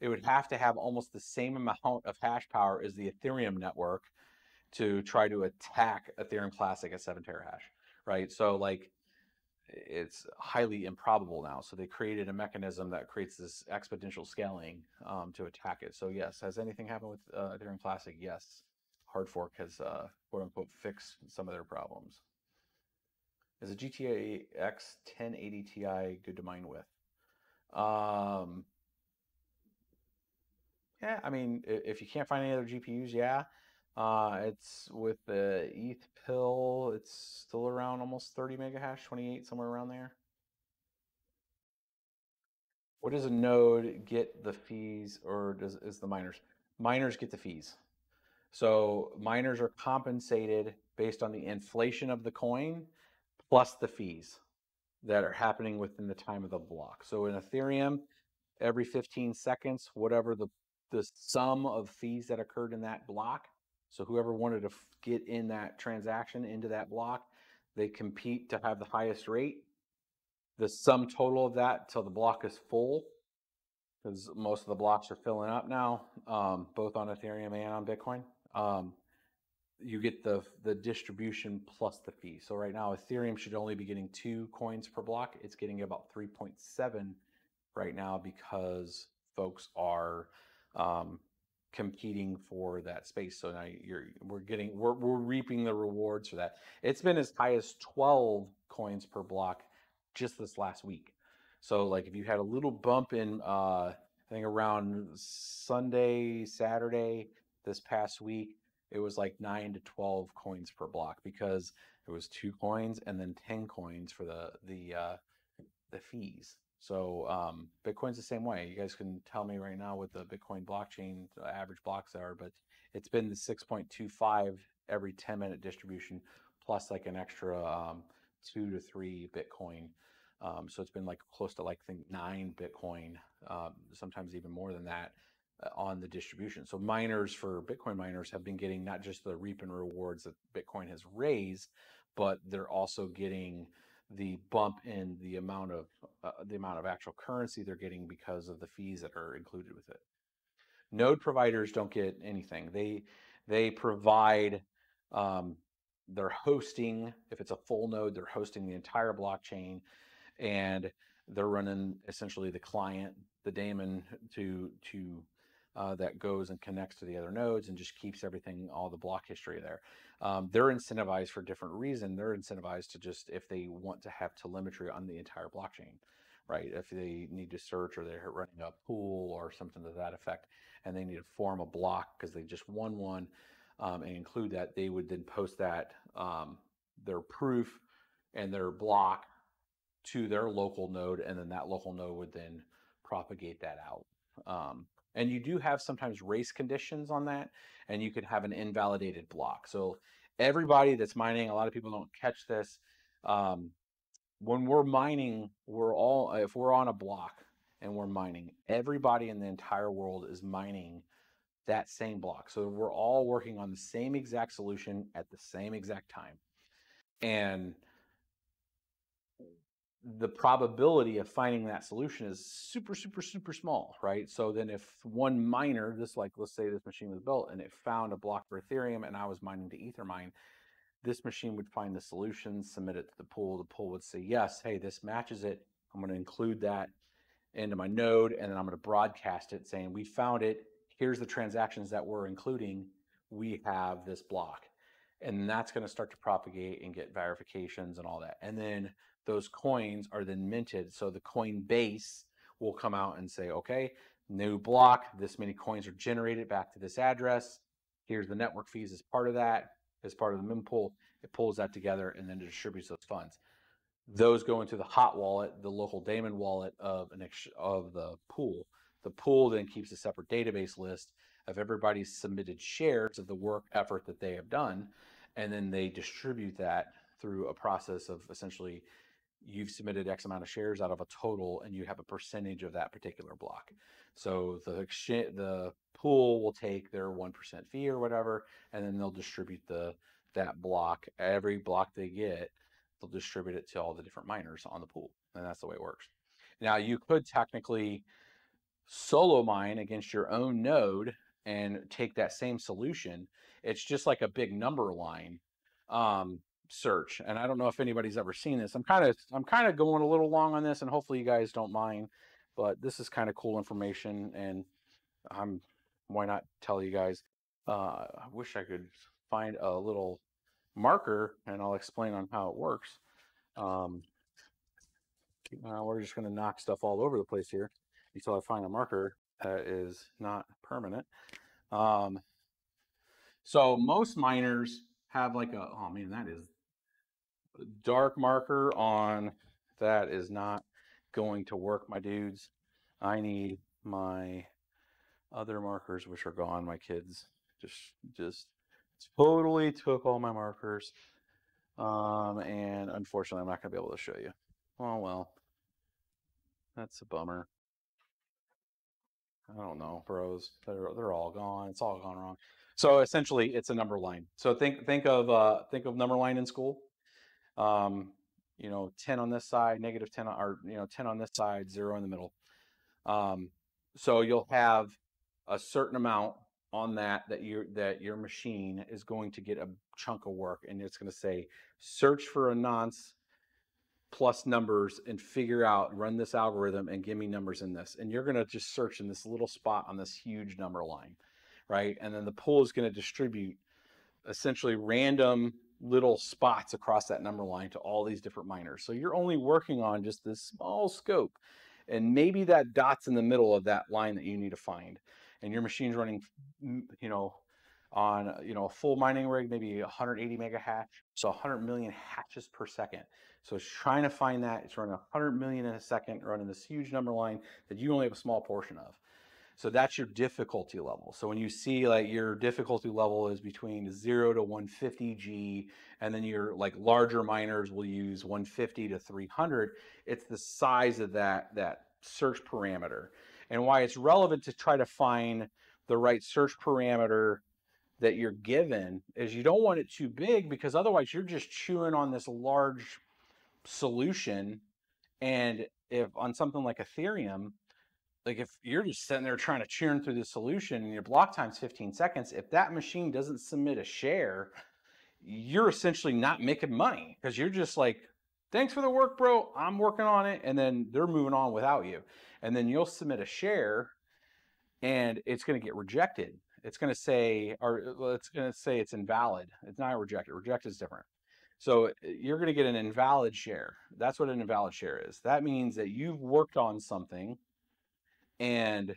it would have to have almost the same amount of hash power as the ethereum network to try to attack ethereum classic at 7 terahash right? So like it's highly improbable now. So they created a mechanism that creates this exponential scaling um, to attack it. So yes, has anything happened with uh, Ethereum Classic? Yes, hard fork has uh, quote unquote fixed some of their problems. Is a GTA X 1080 Ti good to mine with? Um, yeah, I mean, if you can't find any other GPUs, yeah. Uh, it's with the ETH pill. It's still around almost 30 mega hash, 28, somewhere around there. What does a node get the fees, or does is the miners? Miners get the fees. So miners are compensated based on the inflation of the coin plus the fees that are happening within the time of the block. So in Ethereum, every 15 seconds, whatever the the sum of fees that occurred in that block so whoever wanted to get in that transaction into that block, they compete to have the highest rate. The sum total of that till the block is full, because most of the blocks are filling up now, um, both on Ethereum and on Bitcoin. Um, you get the the distribution plus the fee. So right now, Ethereum should only be getting two coins per block. It's getting about 3.7 right now because folks are um, competing for that space. So now you're we're getting we're we're reaping the rewards for that. It's been as high as 12 coins per block just this last week. So like if you had a little bump in uh I think around Sunday, Saturday this past week, it was like 9 to 12 coins per block because it was 2 coins and then 10 coins for the the uh the fees. So um, Bitcoin's the same way. You guys can tell me right now what the Bitcoin blockchain average blocks are, but it's been the 6.25 every 10 minute distribution plus like an extra um, two to three Bitcoin. Um, so it's been like close to like think nine Bitcoin, um, sometimes even more than that uh, on the distribution. So miners for Bitcoin miners have been getting not just the reap and rewards that Bitcoin has raised, but they're also getting the bump in the amount of uh, the amount of actual currency they're getting because of the fees that are included with it. Node providers don't get anything. They they provide um, their hosting. If it's a full node, they're hosting the entire blockchain, and they're running essentially the client, the daemon to to uh, that goes and connects to the other nodes and just keeps everything, all the block history there. Um, they're incentivized for different reason. They're incentivized to just if they want to have telemetry on the entire blockchain, right? If they need to search or they're running a pool or something to that effect, and they need to form a block because they just won one um, and include that, they would then post that um, their proof and their block to their local node, and then that local node would then propagate that out. Um, and you do have sometimes race conditions on that, and you could have an invalidated block. So everybody that's mining, a lot of people don't catch this. Um, when we're mining, we're all if we're on a block and we're mining, everybody in the entire world is mining that same block. So we're all working on the same exact solution at the same exact time. And the probability of finding that solution is super, super, super small, right? So then if one miner, this like, let's say this machine was built and it found a block for Ethereum and I was mining to Ethermine, this machine would find the solution, submit it to the pool. The pool would say, yes, hey, this matches it. I'm going to include that into my node and then I'm going to broadcast it saying, we found it. Here's the transactions that we're including. We have this block. And that's going to start to propagate and get verifications and all that. And then those coins are then minted. So the coin base will come out and say, okay, new block, this many coins are generated back to this address. Here's the network fees as part of that, as part of the mempool. It pulls that together and then distributes those funds. Those go into the hot wallet, the local daemon wallet of an ex- of the pool. The pool then keeps a separate database list of everybody's submitted shares of the work effort that they have done, and then they distribute that through a process of essentially you've submitted X amount of shares out of a total and you have a percentage of that particular block. So the exchange, the pool will take their 1% fee or whatever, and then they'll distribute the that block. Every block they get, they'll distribute it to all the different miners on the pool. And that's the way it works. Now you could technically solo mine against your own node and take that same solution. It's just like a big number line. Um, search. And I don't know if anybody's ever seen this. I'm kind of I'm kind of going a little long on this, and hopefully you guys don't mind. But this is kind of cool information, and I'm why not tell you guys? Uh, I wish I could find a little marker, and I'll explain on how it works. Um, uh, we're just going to knock stuff all over the place here until I find a marker that is not permanent. Um, so most miners have like a oh man that is dark marker on that is not going to work, my dudes. I need my other markers, which are gone. My kids just just totally took all my markers. Um, and unfortunately, I'm not going to be able to show you. Oh, well. That's a bummer. I don't know, bros. They're they're all gone. It's all gone wrong. So essentially, it's a number line. So think think of uh, think of number line in school um, you know, 10 on this side, negative 10 or, you know, 10 on this side, zero in the middle. Um, so you'll have a certain amount on that that your that your machine is going to get a chunk of work and it's going to say search for a nonce plus numbers and figure out run this algorithm and give me numbers in this and you're going to just search in this little spot on this huge number line right? And then the pool is going to distribute essentially random little spots across that number line to all these different miners. So you're only working on just this small scope. And maybe that dot's in the middle of that line that you need to find. And your machine's running, you know, on you know a full mining rig, maybe 180 mega hash, so 100 million hashes per second. So it's trying to find that. It's running 100 million in a second, running this huge number line that you only have a small portion of. So that's your difficulty level. So when you see like your difficulty level is between 0 to 150 G, and then your like larger miners will use 150 to 300, it's the size of that that search parameter. And why it's relevant to try to find the right search parameter that you're given is you don't want it too big because otherwise you're just chewing on this large solution. And if on something like Ethereum, like if you're just sitting there trying to churn through the solution and your block time's 15 seconds, if that machine doesn't submit a share, you're essentially not making money because you're just like, thanks for the work, bro. I'm working on it. And then they're moving on without you. And then you'll submit a share and it's going to get rejected. It's going to say, or it's going to say it's invalid. It's not rejected. Rejected is different. So eh, you're going to get an invalid share. That's what an invalid share is. That means that you've worked on something and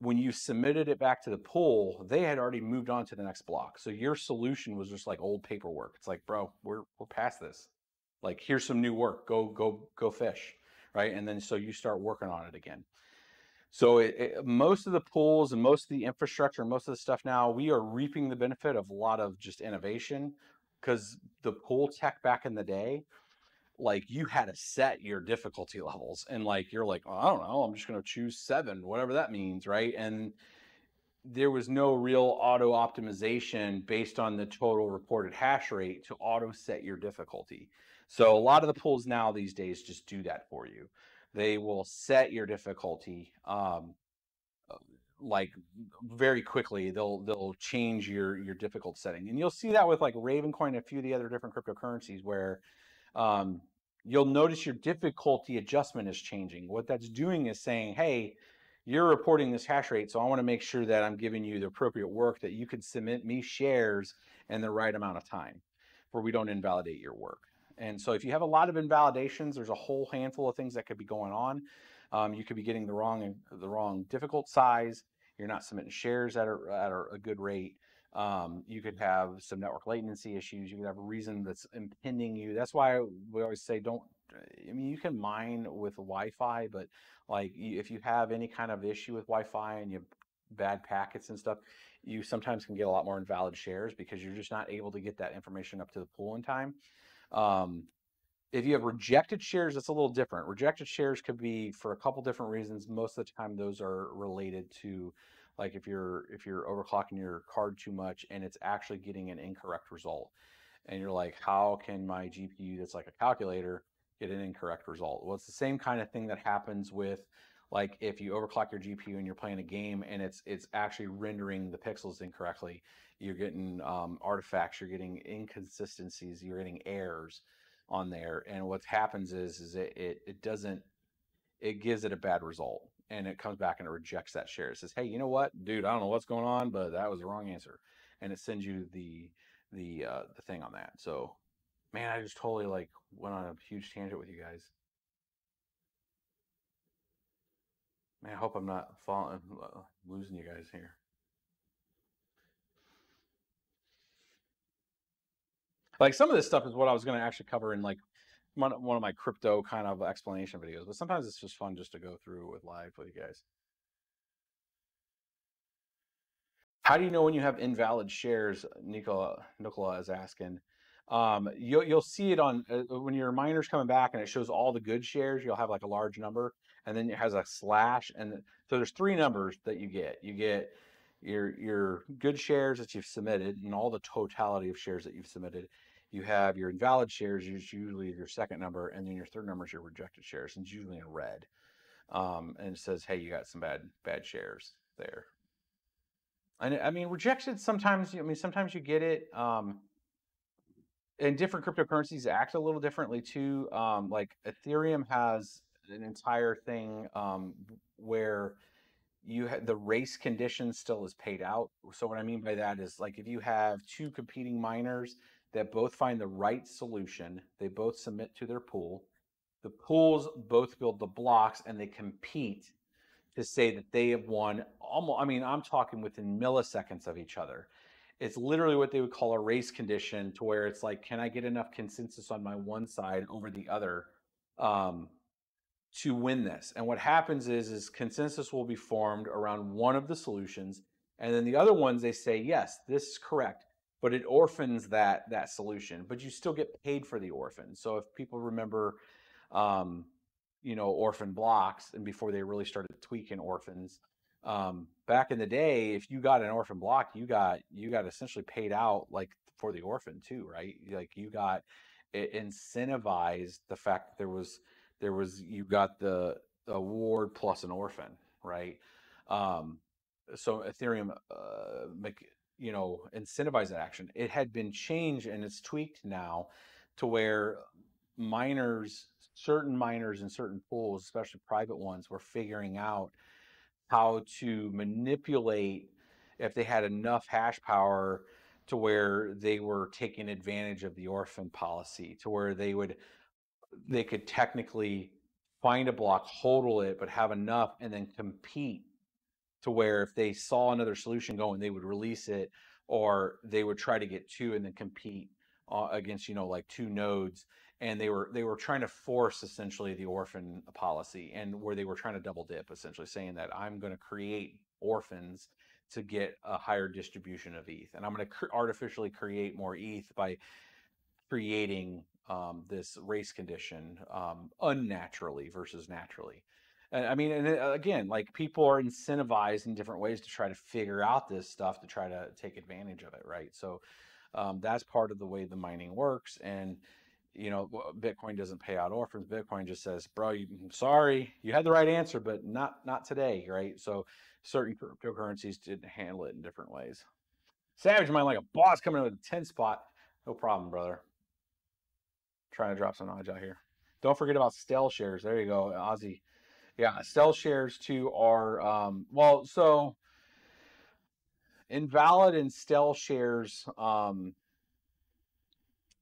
when you submitted it back to the pool, they had already moved on to the next block. So your solution was just like old paperwork. It's like, bro, we're we're past this. Like, here's some new work. Go go go fish, right? And then so you start working on it again. So it, it, most of the pools and most of the infrastructure, most of the stuff now, we are reaping the benefit of a lot of just innovation because the pool tech back in the day like you had to set your difficulty levels and like you're like oh, i don't know i'm just going to choose seven whatever that means right? And there was no real auto optimization based on the total reported hash rate to auto set your difficulty. So a lot of the pools now these days just do that for you. They will set your difficulty um, uh, like very quickly they'll they'll change your your difficult setting. And you'll see that with like ravencoin and a few of the other different cryptocurrencies where um, you'll notice your difficulty adjustment is changing. What that's doing is saying, hey, you're reporting this hash rate, so I want to make sure that I'm giving you the appropriate work that you can submit me shares in the right amount of time where we don't invalidate your work. And so if you have a lot of invalidations, there's a whole handful of things that could be going on. Um, you could be getting the wrong the wrong difficult size. You're not submitting shares at a, at a good rate. Um, you could have some network latency issues. You could have a reason that's impending you. That's why we always say don't. I mean, you can mine with Wi-Fi, but like if you have any kind of issue with Wi-Fi and you have bad packets and stuff, you sometimes can get a lot more invalid shares because you're just not able to get that information up to the pool in time. Um, if you have rejected shares, that's a little different. Rejected shares could be for a couple different reasons. Most of the time, those are related to like if you're if you're overclocking your card too much and it's actually getting an incorrect result and you're like how can my gpu that's like a calculator get an incorrect result? Well it's the same kind of thing that happens with like if you overclock your gpu and you're playing a game and it's it's actually rendering the pixels incorrectly you're getting um, artifacts you're getting inconsistencies you're getting errors on there and what happens is is it, it, it doesn't it gives it a bad result and it comes back and it rejects that share. It says, "Hey, you know what, dude? I don't know what's going on, but that was the wrong answer," and it sends you the the uh, the thing on that. So, man, I just totally like went on a huge tangent with you guys. Man, I hope I'm not falling uh, losing you guys here. Like some of this stuff is what I was going to actually cover in like one, one of my crypto kind of explanation videos, but sometimes it's just fun just to go through with live with you guys. How do you know when you have invalid shares? Nicola, Nicola is asking. Um, you'll, you'll see it on uh, when your miner's coming back and it shows all the good shares. You'll have like a large number, and then it has a slash, and so there's three numbers that you get. You get your your good shares that you've submitted, and all the totality of shares that you've submitted, you have your invalid shares is usually your second number, and then your third number is your rejected shares, and it's usually in red. Um, and it says, "Hey, you got some bad bad shares there." And I mean, rejected sometimes. I mean, sometimes you get it. Um, and different cryptocurrencies act a little differently too. Um, like Ethereum has an entire thing um, where you had the race condition still is paid out. So what I mean by that is like if you have two competing miners that both find the right solution, they both submit to their pool. The pools both build the blocks and they compete to say that they have won almost I mean, I'm talking within milliseconds of each other. It's literally what they would call a race condition to where it's like, can I get enough consensus on my one side over the other? Um, to win this. And what happens is is consensus will be formed around one of the solutions and then the other ones they say yes, this is correct, but it orphans that that solution, but you still get paid for the orphan. So if people remember um you know orphan blocks and before they really started tweaking orphans um back in the day if you got an orphan block you got you got essentially paid out like for the orphan too right like you got it incentivized the fact that there was there was you got the award plus an orphan, right? Um, so Ethereum, uh, you know, incentivize that action. It had been changed and it's tweaked now to where miners, certain miners in certain pools, especially private ones, were figuring out how to manipulate if they had enough hash power to where they were taking advantage of the orphan policy, to where they would they could technically find a block, hodl it, but have enough and then compete to where if they saw another solution going, they would release it or they would try to get two and then compete uh, against, you know, like two nodes. And they were they were trying to force essentially the orphan policy and where they were trying to double dip, essentially saying that I'm going to create orphans to get a higher distribution of ETH, and I'm going to cr- artificially create more ETH by creating um, this race condition um, unnaturally versus naturally. I mean, and uh, again, like people are incentivized in different ways to try to figure out this stuff to try to take advantage of it, right? So um, that's part of the way the mining works. And you know, Bitcoin doesn't pay out orphans. Bitcoin just says, "Bro, you, I'm sorry, you had the right answer, but not not today, right?" So certain cryptocurrencies didn't handle it in different ways. Savage mind like a boss coming in with a 10 spot. No problem, brother trying to drop some knowledge out here. Don't forget about stale shares. There you go, Ozzy. Yeah, stale shares too are um, well. So invalid and stale shares. Um,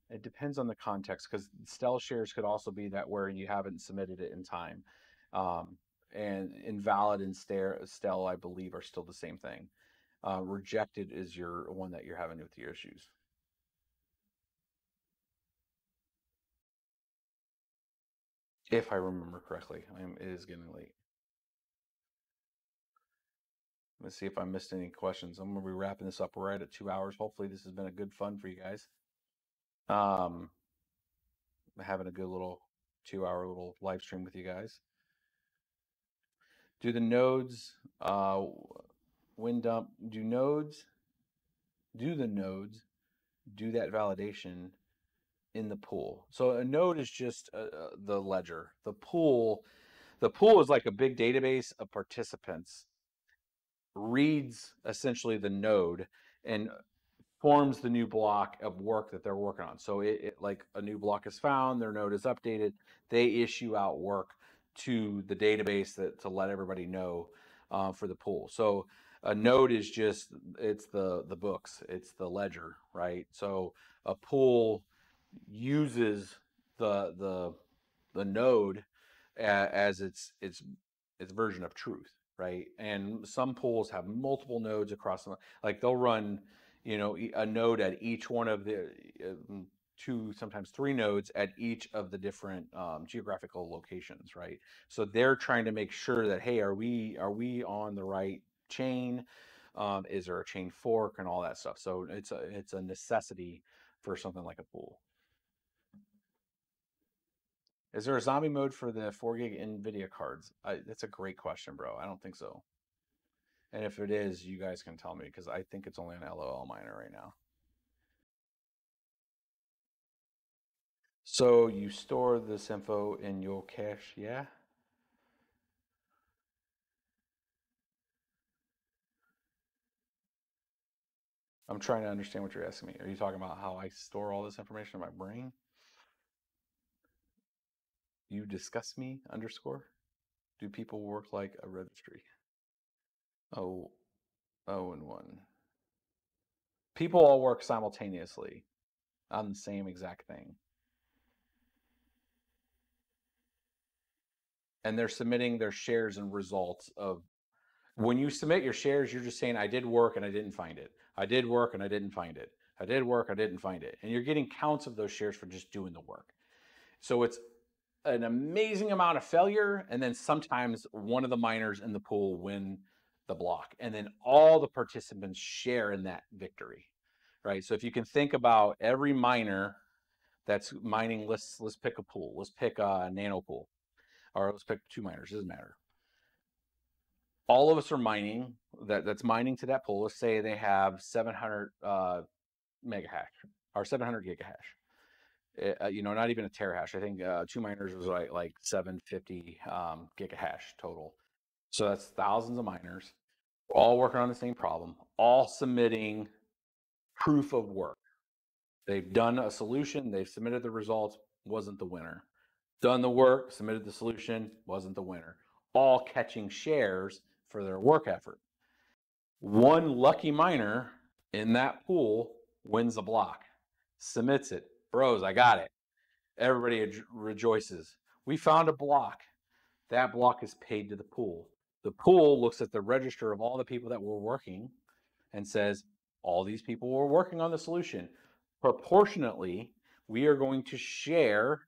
it depends on the context because stale shares could also be that where you haven't submitted it in time. Um, and invalid and stale, I believe, are still the same thing. Uh, rejected is your one that you're having with your issues. If I remember correctly, I am, it is getting late. Let's see if I missed any questions. I'm gonna be wrapping this up. Right at two hours. Hopefully, this has been a good fun for you guys. Um, having a good little two-hour little live stream with you guys. Do the nodes uh, wind dump? Do nodes? Do the nodes do that validation in the pool. So a node is just uh, uh, the ledger. The pool, the pool is like a big database of participants. Reads essentially the node and forms the new block of work that they're working on. So it, it like a new block is found, their node is updated. They issue out work to the database that to let everybody know uh, for the pool. So a node is just it's the the books, it's the ledger, right? So a pool uses the the the node as its its its version of truth right? And some pools have multiple nodes across them like they'll run you know a node at each one of the uh, two sometimes three nodes at each of the different um, geographical locations right? So they're trying to make sure that hey are we are we on the right chain? Um, is there a chain fork and all that stuff? So it's a it's a necessity for something like a pool is there a zombie mode for the 4 gig NVIDIA cards? I, that's a great question, bro. I don't think so. And if it is, you guys can tell me because I think it's only an lolMiner right now. So you store this info in your cache, yeah? I'm trying to understand what you're asking me. Are you talking about how I store all this information in my brain? You discuss me underscore? Do people work like a registry? Oh, oh, and one. People all work simultaneously on the same exact thing. And they're submitting their shares and results of when you submit your shares, you're just saying, I did work and I didn't find it. I did work and I didn't find it. I did work, I didn't find it. And you're getting counts of those shares for just doing the work. So it's an amazing amount of failure. And then sometimes one of the miners in the pool win the block. And then all the participants share in that victory. Right. So if you can think about every miner that's mining, let's let's pick a pool. Let's pick a Nanopool. Or let's pick 2Miners, doesn't matter all of us are mining that that's mining to that pool. Let's say they have 700 uh, mega hash or 700 gigahash. Uh, you know, not even a terahash. I think uh, 2Miners was like like 750 um, gigahash total. So that's thousands of miners, all working on the same problem, all submitting proof of work. They've done a solution, they've submitted the results, wasn't the winner. Done the work, submitted the solution, wasn't the winner. All catching shares for their work effort. One lucky miner in that pool wins a block, submits it. Bros, I got it. Everybody rejoices. We found a block. That block is paid to the pool. The pool looks at the register of all the people that were working and says, all these people were working on the solution. Proportionately, we are going to share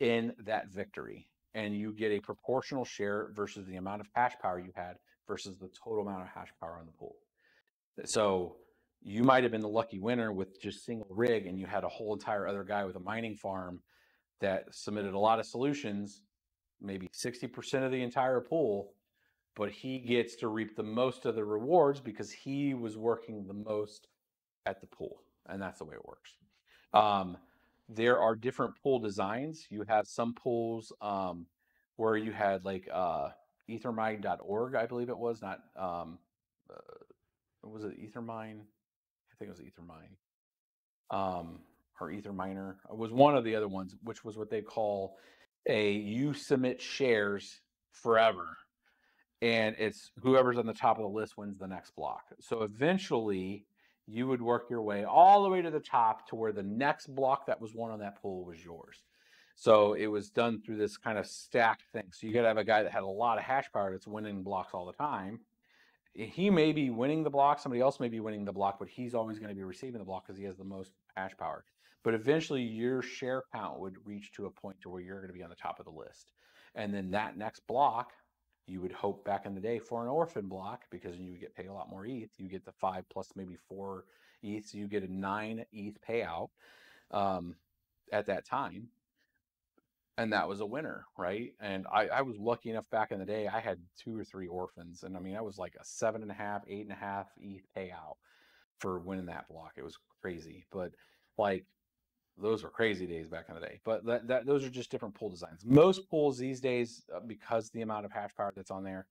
in that victory. And you get a proportional share versus the amount of hash power you had versus the total amount of hash power on the pool. So you might have been the lucky winner with just single rig and you had a whole entire other guy with a mining farm that submitted a lot of solutions, maybe 60% of the entire pool, but he gets to reap the most of the rewards because he was working the most at the pool. And that's the way it works. Um, there are different pool designs. You have some pools um, where you had like uh, ethermine.org, I believe it was, not, um, uh, was it Ethermine? I think it was Ethermine. Um, or Etherminer. It was one of the other ones, which was what they call a you submit shares forever. And it's whoever's on the top of the list wins the next block. So eventually you would work your way all the way to the top to where the next block that was won on that pool was yours. So it was done through this kind of stacked thing. So you got to have a guy that had a lot of hash power that's winning blocks all the time. He may be winning the block, somebody else may be winning the block, but he's always going to be receiving the block because he has the most hash power. But eventually your share count would reach to a point to where you're going to be on the top of the list. And then that next block, you would hope back in the day for an orphan block because you would get paid a lot more ETH. You get the five plus maybe four ETH. So you get a nine ETH payout um, at that time and that was a winner, right? And I, I was lucky enough back in the day. I had two or three orphans, and I mean, I was like a seven and a half, eight and a half ETH payout for winning that block. It was crazy, but like those were crazy days back in the day. But that, that those are just different pool designs. Most pools these days, uh, because the amount of hash power that's on there,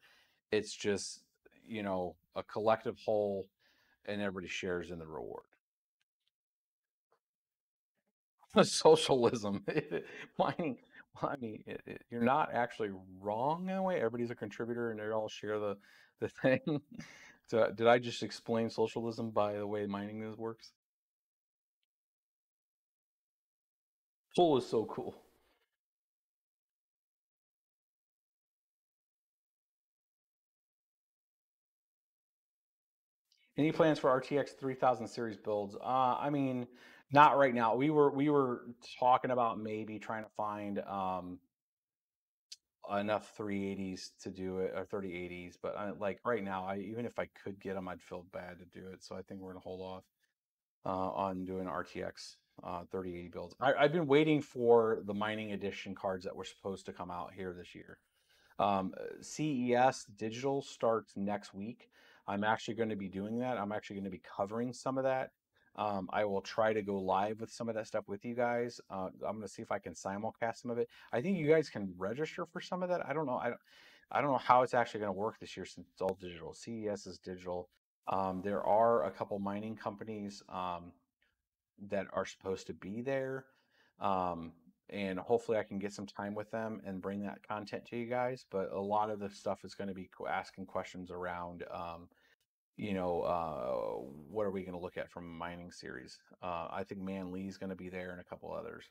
it's just you know a collective whole, and everybody shares in the reward. Socialism, mining I mean, it, it, you're not actually wrong in a way. Everybody's a contributor, and they all share the the thing. so, did I just explain socialism by the way mining this works? Pool is so cool. Any plans for RTX 3000 series builds? Uh, I mean, not right now. We were we were talking about maybe trying to find um enough 380s to do it or 3080s, but I, like right now, I even if I could get them, I'd feel bad to do it. So I think we're gonna hold off uh, on doing RTX uh, 3080 builds. I, I've been waiting for the mining edition cards that were supposed to come out here this year. Um, CES digital starts next week. I'm actually going to be doing that. I'm actually going to be covering some of that um, I will try to go live with some of that stuff with you guys. Uh, I'm going to see if I can simulcast some of it. I think you guys can register for some of that. I don't know. I don't, I don't know how it's actually going to work this year since it's all digital. CES is digital. Um, there are a couple mining companies um, that are supposed to be there. Um, and hopefully I can get some time with them and bring that content to you guys. But a lot of the stuff is going to be asking questions around, um, you know, uh, what are we going to look at from mining series? Uh, I think Man Lee's going to be there and a couple others.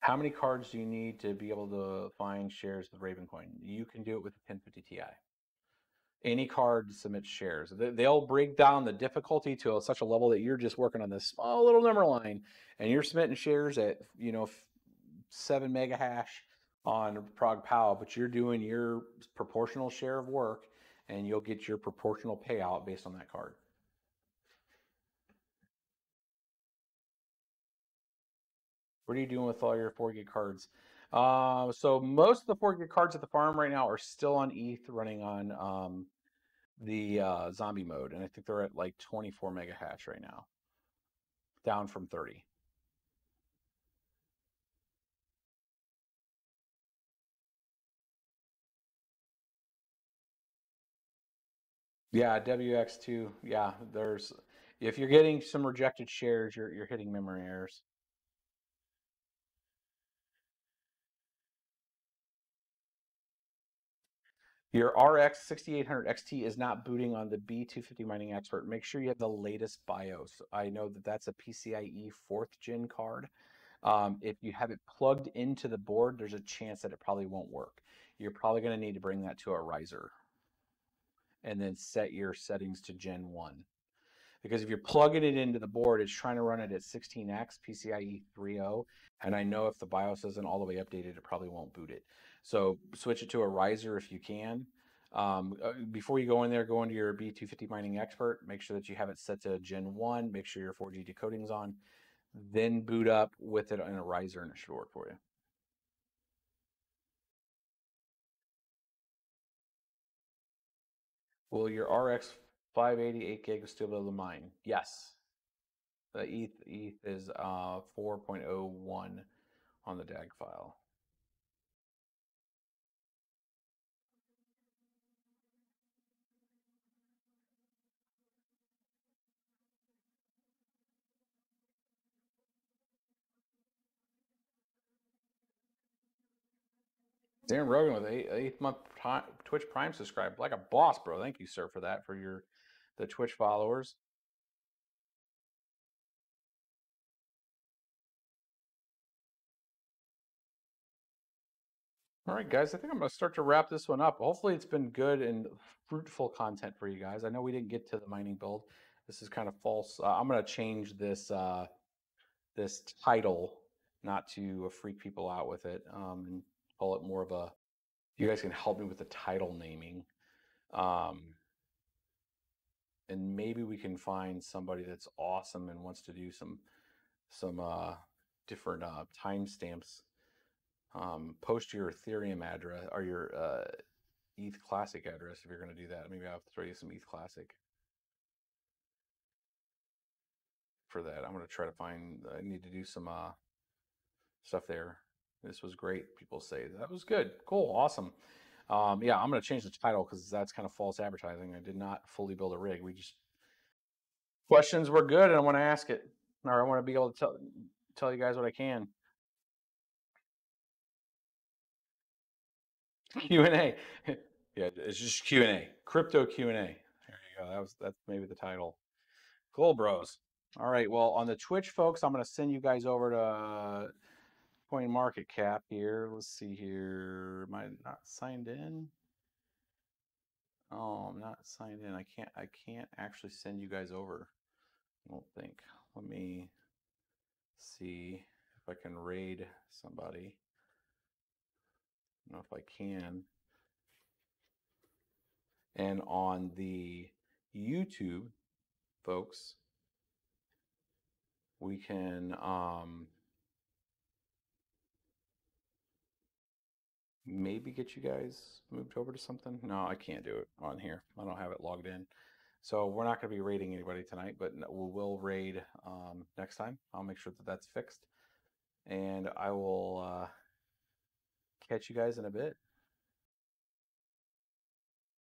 How many cards do you need to be able to find shares of Ravencoin? You can do it with the 1050 Ti. Any card submits shares. They- They'll break down the difficulty to such a level that you're just working on this small little number line, and you're submitting shares at you know seven mega hash on ProgPoW, but you're doing your proportional share of work, and you'll get your proportional payout based on that card. What are you doing with all your 4 gig cards? Uh, so most of the 4 gig cards at the farm right now are still on ETH running on um, the uh, zombie mode. And I think they're at like 24 mega hash right now, down from 30. Yeah, WX2. Yeah, there's if you're getting some rejected shares, you're you're hitting memory errors. Your RX 6800 XT is not booting on the B250 Mining Expert. Make sure you have the latest BIOS. I know that that's a PCIe fourth gen card. Um, if you have it plugged into the board, there's a chance that it probably won't work. You're probably going to need to bring that to a riser and then set your settings to Gen 1. Because if you're plugging it into the board, it's trying to run it at 16x PCIe 3.0. And I know if the BIOS isn't all the way updated, it probably won't boot it. So switch it to a riser if you can. Um, uh, before you go in there, go into your B250 Mining Expert. Make sure that you have it set to Gen 1. Make sure your 4G decoding's on. Then boot up with it in a riser and it should work for you. Will your RX 588 gig still be able to mine? Yes. The ETH, ETH is uh, 4.01 on the DAG file. Darren Rogan with eight, month Pri- Twitch Prime subscribe, like a boss, bro. Thank you, sir, for that for your the Twitch followers. All right, guys, I think I'm going to start to wrap this one up. Hopefully, it's been good and fruitful content for you guys. I know we didn't get to the mining build. This is kind of false. Uh, I'm going to change this uh, this title not to uh, freak people out with it um, and call it more of a. You guys can help me with the title naming, um, and maybe we can find somebody that's awesome and wants to do some some uh, different uh, timestamps um, post your Ethereum address or your uh, ETH Classic address if you're going to do that. Maybe I'll have to throw you some ETH Classic for that. I'm going to try to find. I need to do some uh, stuff there. This was great. People say that was good, cool, awesome. Um, yeah, I'm going to change the title because that's kind of false advertising. I did not fully build a rig. We just questions were good, and I want to ask it, or I want to be able to tell tell you guys what I can. Q and A. yeah, it's just Q and A. Crypto Q and A. There you go. That was that's maybe the title. Cool, bros. All right. Well, on the Twitch, folks, I'm going to send you guys over to Market Cap here. Let's see here. Am I not signed in? Oh, I'm not signed in. I can't. I can't actually send you guys over. I don't think. Let me see if I can raid somebody. I don't know if I can. And on the YouTube, folks, we can um, maybe get you guys moved over to something. No, I can't do it on here. I don't have it logged in. So we're not going to be raiding anybody tonight, but we will raid um, next time. I'll make sure that that's fixed. And I will uh, catch you guys in a bit.